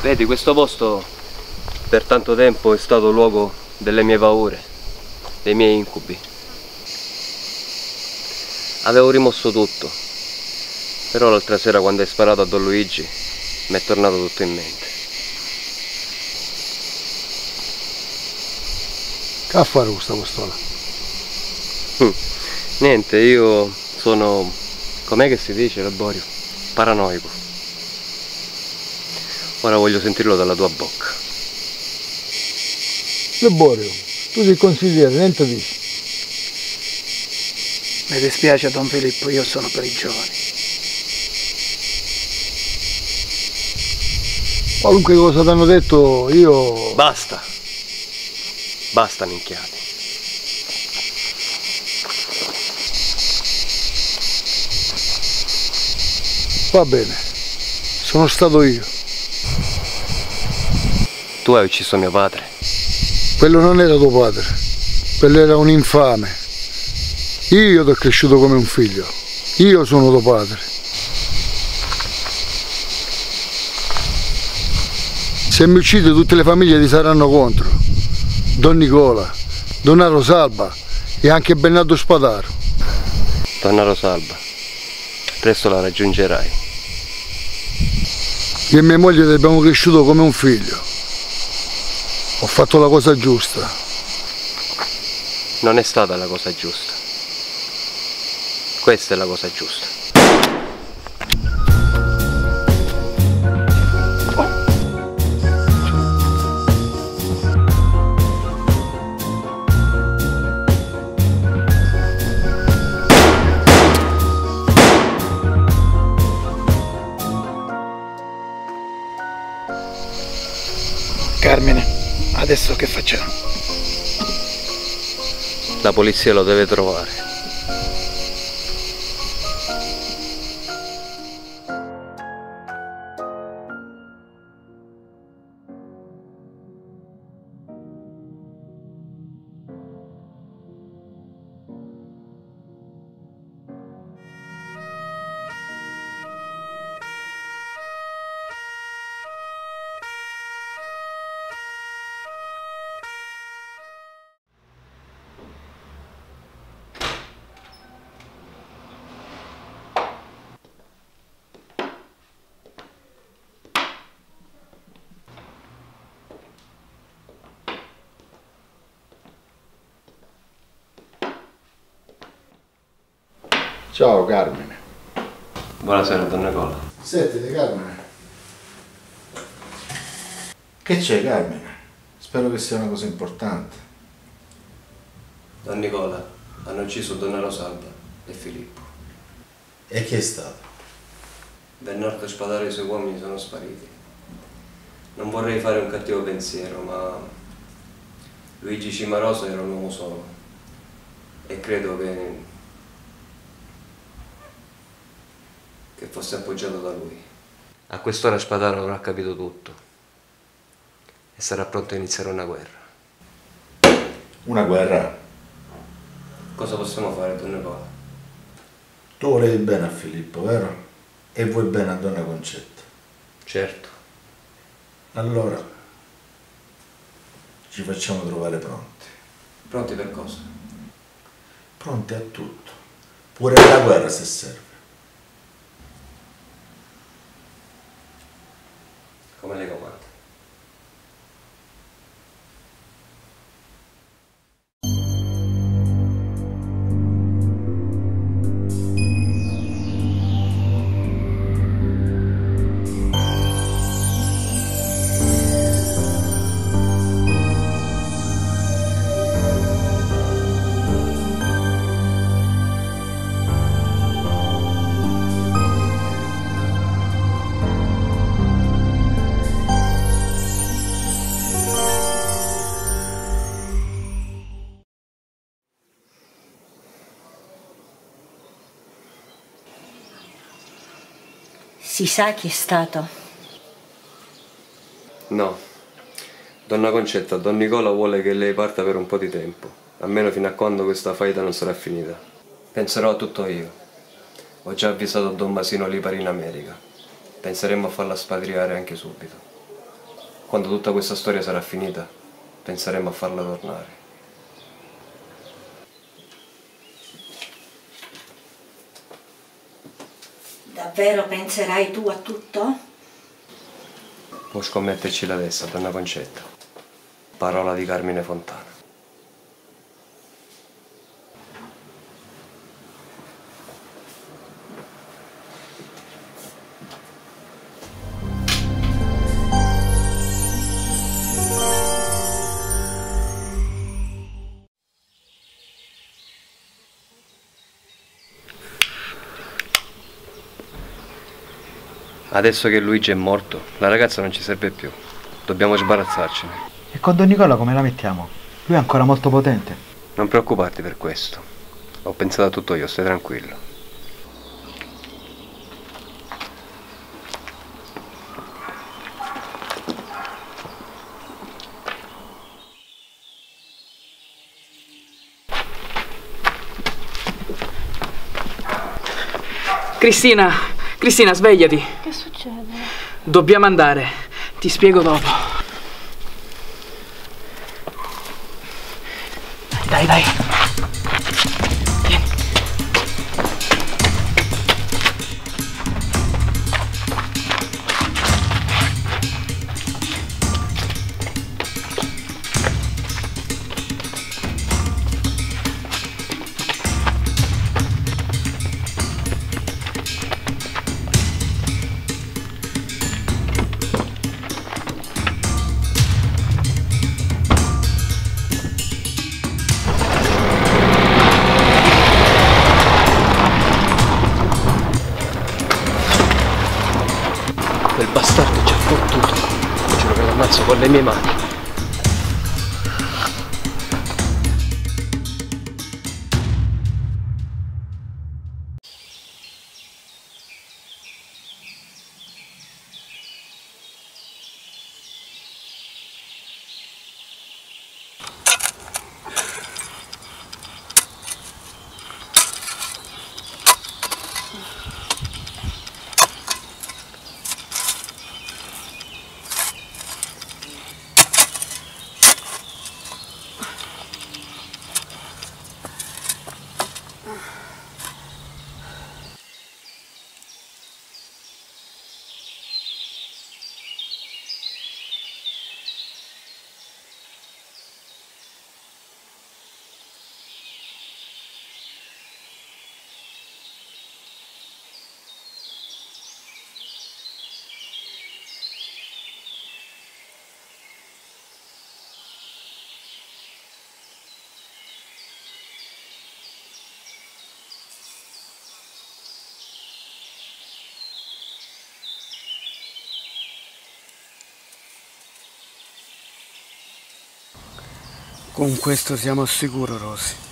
Vedi, questo posto per tanto tempo è stato luogo delle mie paure, dei miei incubi. Avevo rimosso tutto, però l'altra sera quando hai sparato a Don Luigi mi è tornato tutto in mente. Che a fare questa pistola? Hm, Niente, io sono, com'è che si dice, Laborio? Paranoico. Ora voglio sentirlo dalla tua bocca. Leborio, tu sei consigliere, niente dici. Mi dispiace Don Filippo, io sono per i giovani. Qualunque cosa ti hanno detto, io... Basta! Basta minchiate. Va bene, sono stato io. Tu hai ucciso mio padre. Quello non era tuo padre, quello era un infame. Io ti ho cresciuto come un figlio, io sono tuo padre. Se mi uccide tutte le famiglie ti saranno contro. Don Nicola, Donna Rosalba e anche Bernardo Spadaro. Donna Rosalba, presto la raggiungerai. Io e mia moglie ti abbiamo cresciuto come un figlio. Ho fatto la cosa giusta. Non è stata la cosa giusta. Questa è la cosa giusta. La polizia lo deve trovare. Ciao Carmine. Buonasera, Don Nicola. Sentite Carmine. Che c'è Carmine? Spero che sia una cosa importante. Don Nicola, hanno ucciso Donna Rosalba e Filippo. E chi è stato? Bernardo Spadaro e i suoi uomini sono spariti. Non vorrei fare un cattivo pensiero, ma Luigi Cimarosa era un uomo solo. E credo che che fosse appoggiato da lui. A quest'ora Spadaro avrà capito tutto e sarà pronto a iniziare una guerra. Una guerra? Cosa possiamo fare, Don Nicola? Tu volevi bene a Filippo, vero? E vuoi bene a Donna Concetta. Certo. Allora, ci facciamo trovare pronti. Pronti per cosa? Pronti a tutto. Pure alla guerra se serve. Come le comanda. Si sa chi è stato? No. Donna Concetta, Don Nicola vuole che lei parta per un po' di tempo, almeno fino a quando questa faida non sarà finita. Penserò a tutto io. Ho già avvisato Don Masino Lipari in America. Penseremo a farla spatriare anche subito. Quando tutta questa storia sarà finita, penseremo a farla tornare. Davvero penserai tu a tutto? Può scommetterci la testa, donna Concetta. Parola di Carmine Fontana. Adesso che Luigi è morto, la ragazza non ci serve più. Dobbiamo sbarazzarcene. E con Don Nicola come la mettiamo? Lui è ancora molto potente. Non preoccuparti per questo. Ho pensato a tutto io, stai tranquillo. Cristina, Cristina, svegliati. Che succede? Dobbiamo andare. Ti spiego dopo. Con questo siamo al sicuro, Rosy.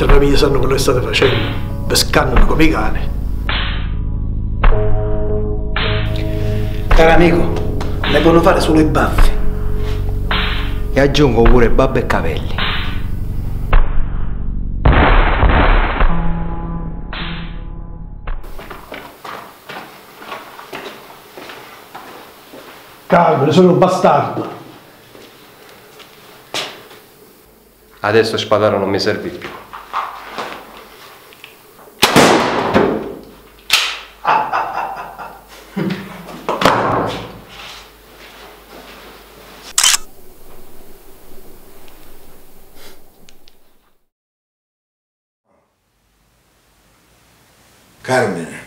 Altre famiglie sanno quello che state facendo, pescando come i cani. Caro amico, ne devono fare solo i baffi. E aggiungo pure babbe e cavelli. Calmo, sono un bastardo. Adesso Spadaro non mi serve più. Carmine,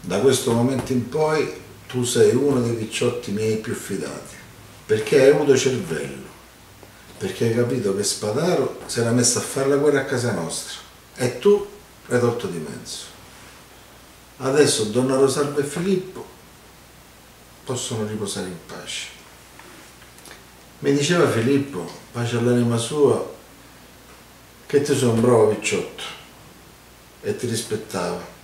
da questo momento in poi tu sei uno dei picciotti miei più fidati, perché hai avuto cervello, perché hai capito che Spadaro si era messo a fare la guerra a casa nostra e tu l'hai tolto di mezzo. Adesso Donna Rosalba e Filippo possono riposare in pace. Mi diceva Filippo, pace all'anima sua, che tu sei un bravo picciotto e ti rispettava.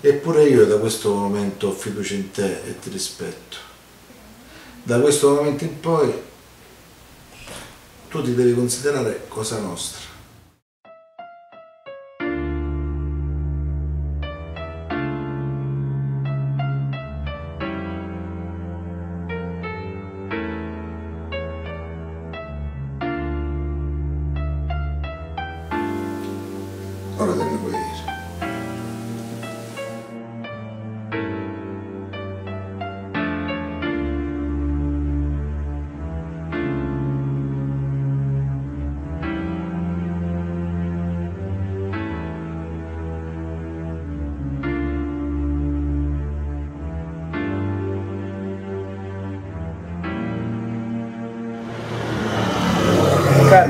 Eppure io da questo momento ho fiducia in te e ti rispetto. Da questo momento in poi tu ti devi considerare cosa nostra.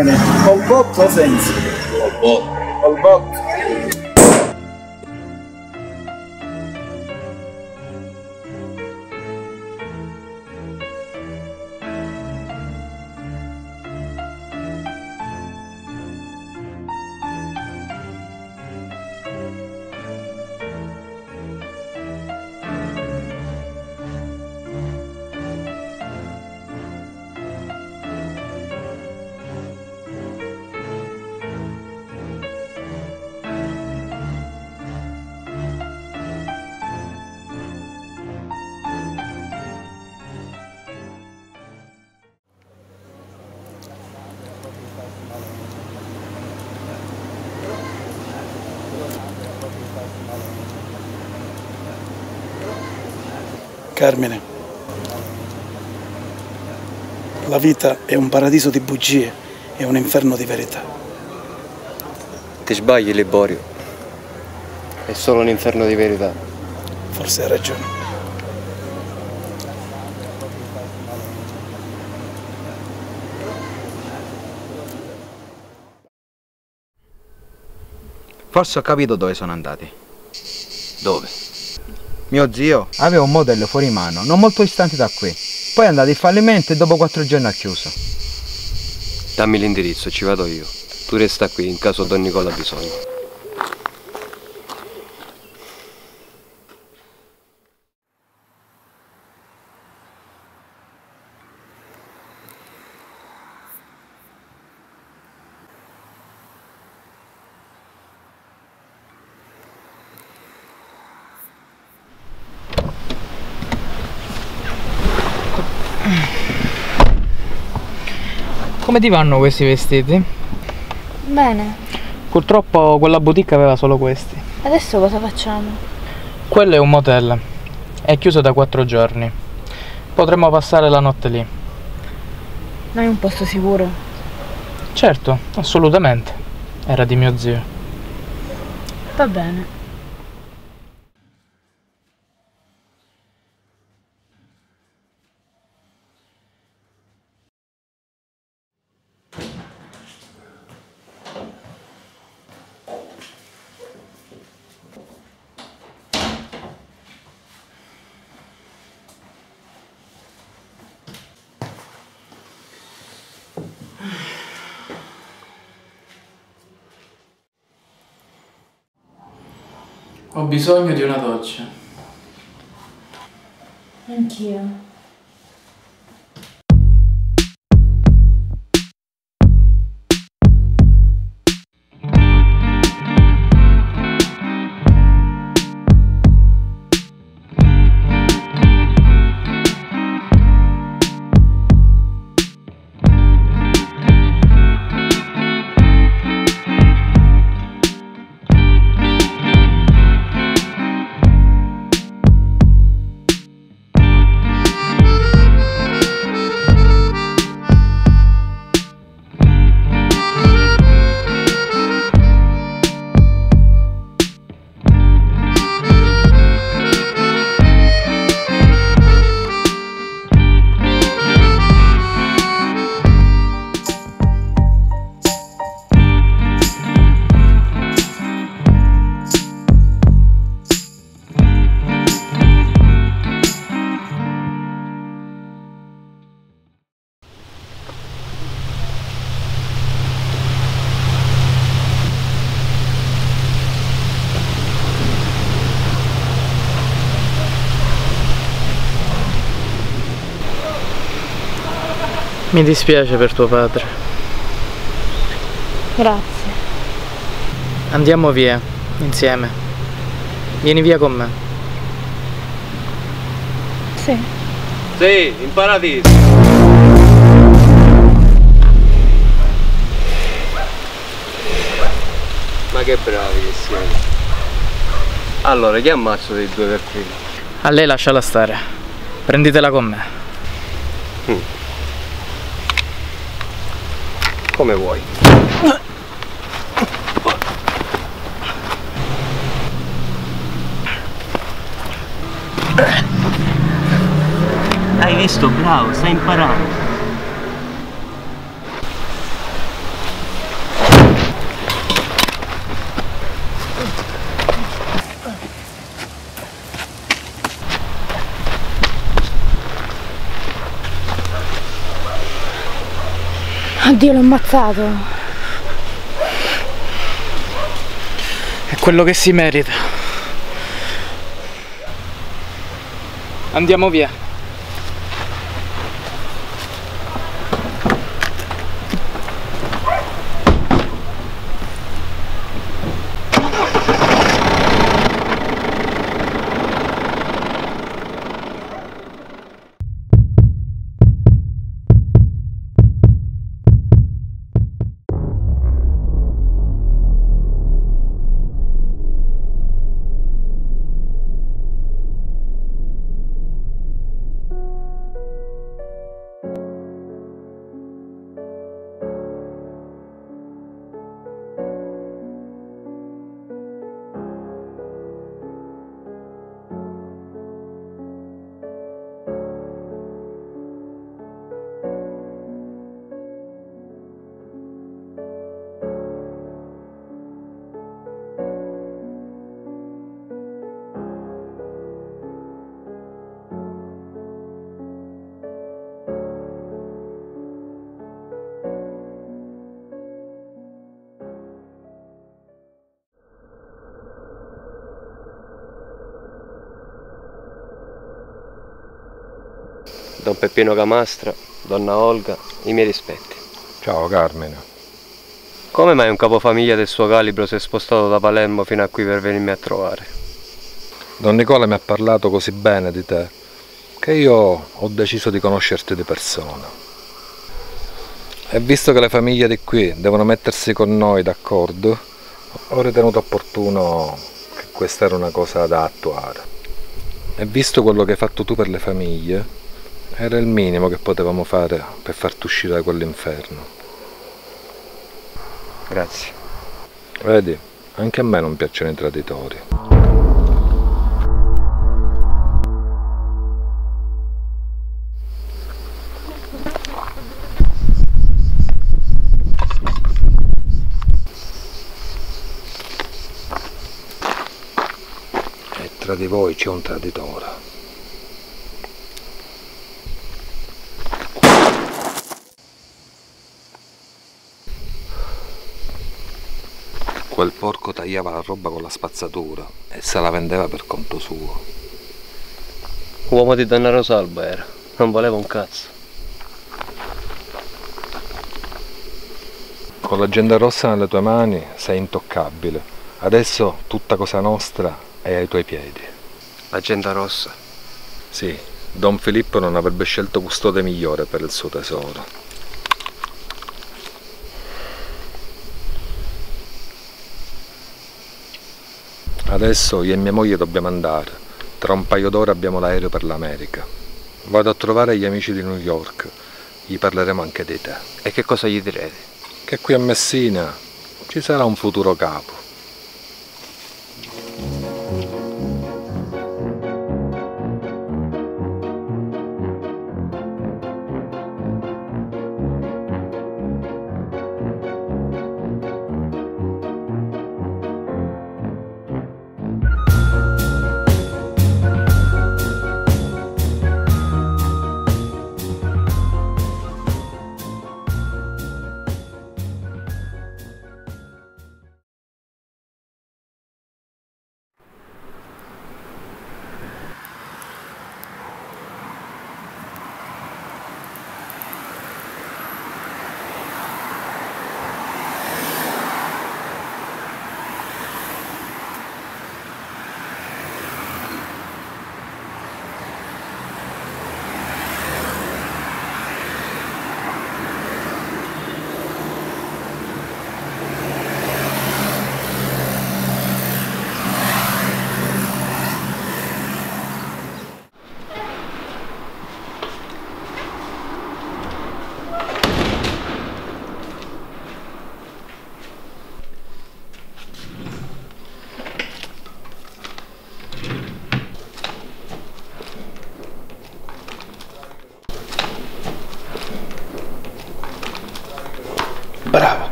Carmine, col bot o senza? Vita è un paradiso di bugie e un inferno di verità. Ti sbagli, Liborio. È solo un inferno di verità. Forse hai ragione. Forse ho capito dove sono andati. Dove? Mio zio aveva un modello fuori mano, non molto distante da qui. Poi è andato in fallimento e dopo quattro giorni ha chiuso. Dammi l'indirizzo, ci vado io. Tu resta qui in caso Don Nicola ha bisogno. Come ti vanno questi vestiti? Bene, Purtroppo quella boutique aveva solo questi. adesso cosa facciamo? Quello è un motel. È chiuso da quattro giorni. Potremmo passare la notte lì. Non è un posto sicuro. Certo, assolutamente. Era di mio zio. Va bene. Ho bisogno di una doccia. Anch'io. Mi dispiace per tuo padre. Grazie. Andiamo via, insieme. Vieni via con me. Sì. Sì, in paradiso. Ma che bravi che siete. Allora, chi ammazzo dei due per primo? A lei lasciala stare. Prenditela con me. Mm. Come vuoi. Hai visto? Bravo, stai imparando. Oddio, l'ho ammazzato. È quello che si merita. Andiamo via. Don Peppino Camastra, donna Olga, i miei rispetti. Ciao Carmine. Come mai un capofamiglia del suo calibro si è spostato da Palermo fino a qui per venirmi a trovare? Don Nicola mi ha parlato così bene di te che io ho deciso di conoscerti di persona. E visto che le famiglie di qui devono mettersi con noi d'accordo, ho ritenuto opportuno che questa era una cosa da attuare. E visto quello che hai fatto tu per le famiglie, era il minimo che potevamo fare per farti uscire da quell'inferno. Grazie. Vedi, anche a me non piacciono i traditori. E tra di voi c'è un traditore. Quel porco tagliava la roba con la spazzatura e se la vendeva per conto suo. Uomo di Donna Rosalba era, non voleva un cazzo. Con l'agenda rossa nelle tue mani sei intoccabile. Adesso tutta cosa nostra è ai tuoi piedi. L'agenda rossa? Sì, Don Filippo non avrebbe scelto custode migliore per il suo tesoro. Adesso io e mia moglie dobbiamo andare. Tra un paio d'ore abbiamo l'aereo per l'America. Vado a trovare gli amici di New York. Gli parleremo anche di te. E che cosa gli direte? Che qui a Messina ci sarà un futuro capo.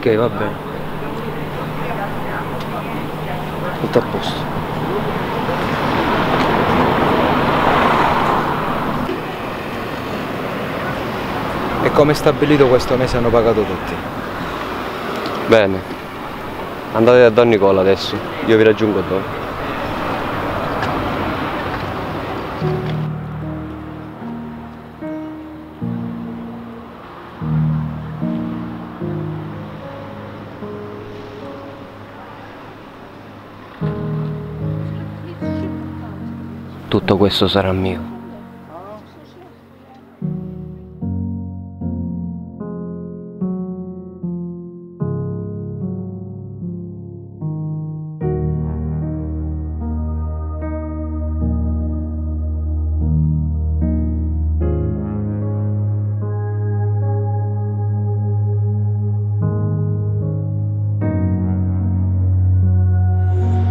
Ok, va bene. Tutto a posto. E come stabilito questo mese hanno pagato tutti. Bene. Andate da Don Nicola adesso. Io vi raggiungo dopo. Questo sarà mio.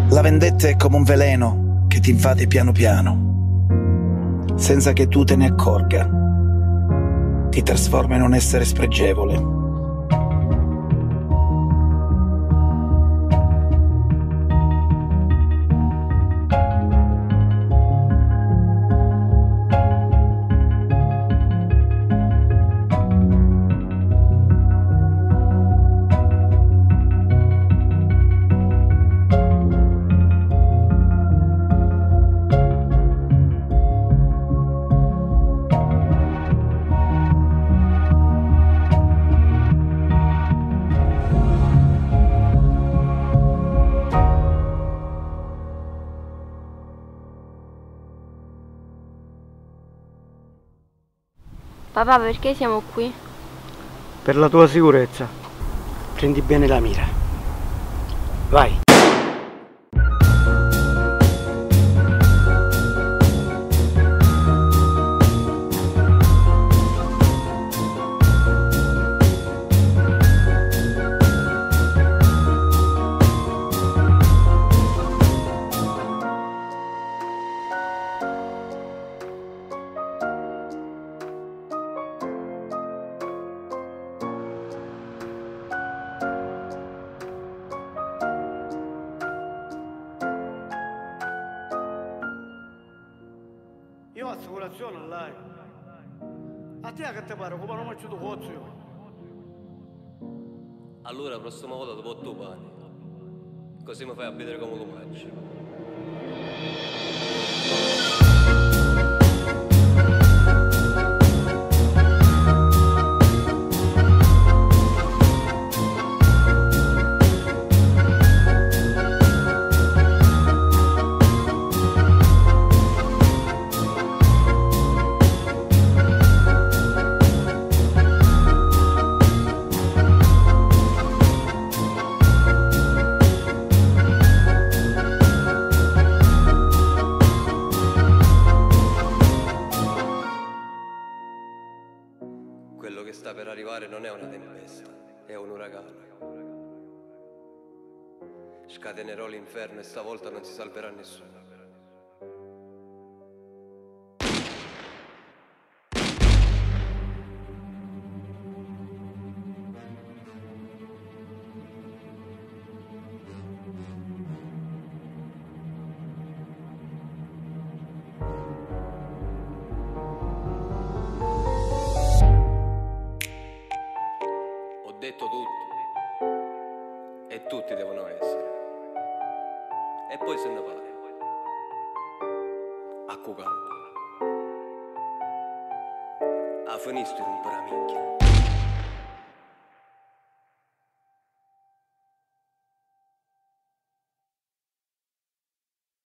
La vendetta è come un veleno che ti invade piano piano, senza che tu te ne accorga. Ti trasforma in un essere spregevole. Papà, perché siamo qui? Per la tua sicurezza, prendi bene la mira. Vai. Tu cozzo io? Allora la prossima volta ti porto pane. Così mi fai a vedere come lo mangi. L'inferno e stavolta non si salverà nessuno.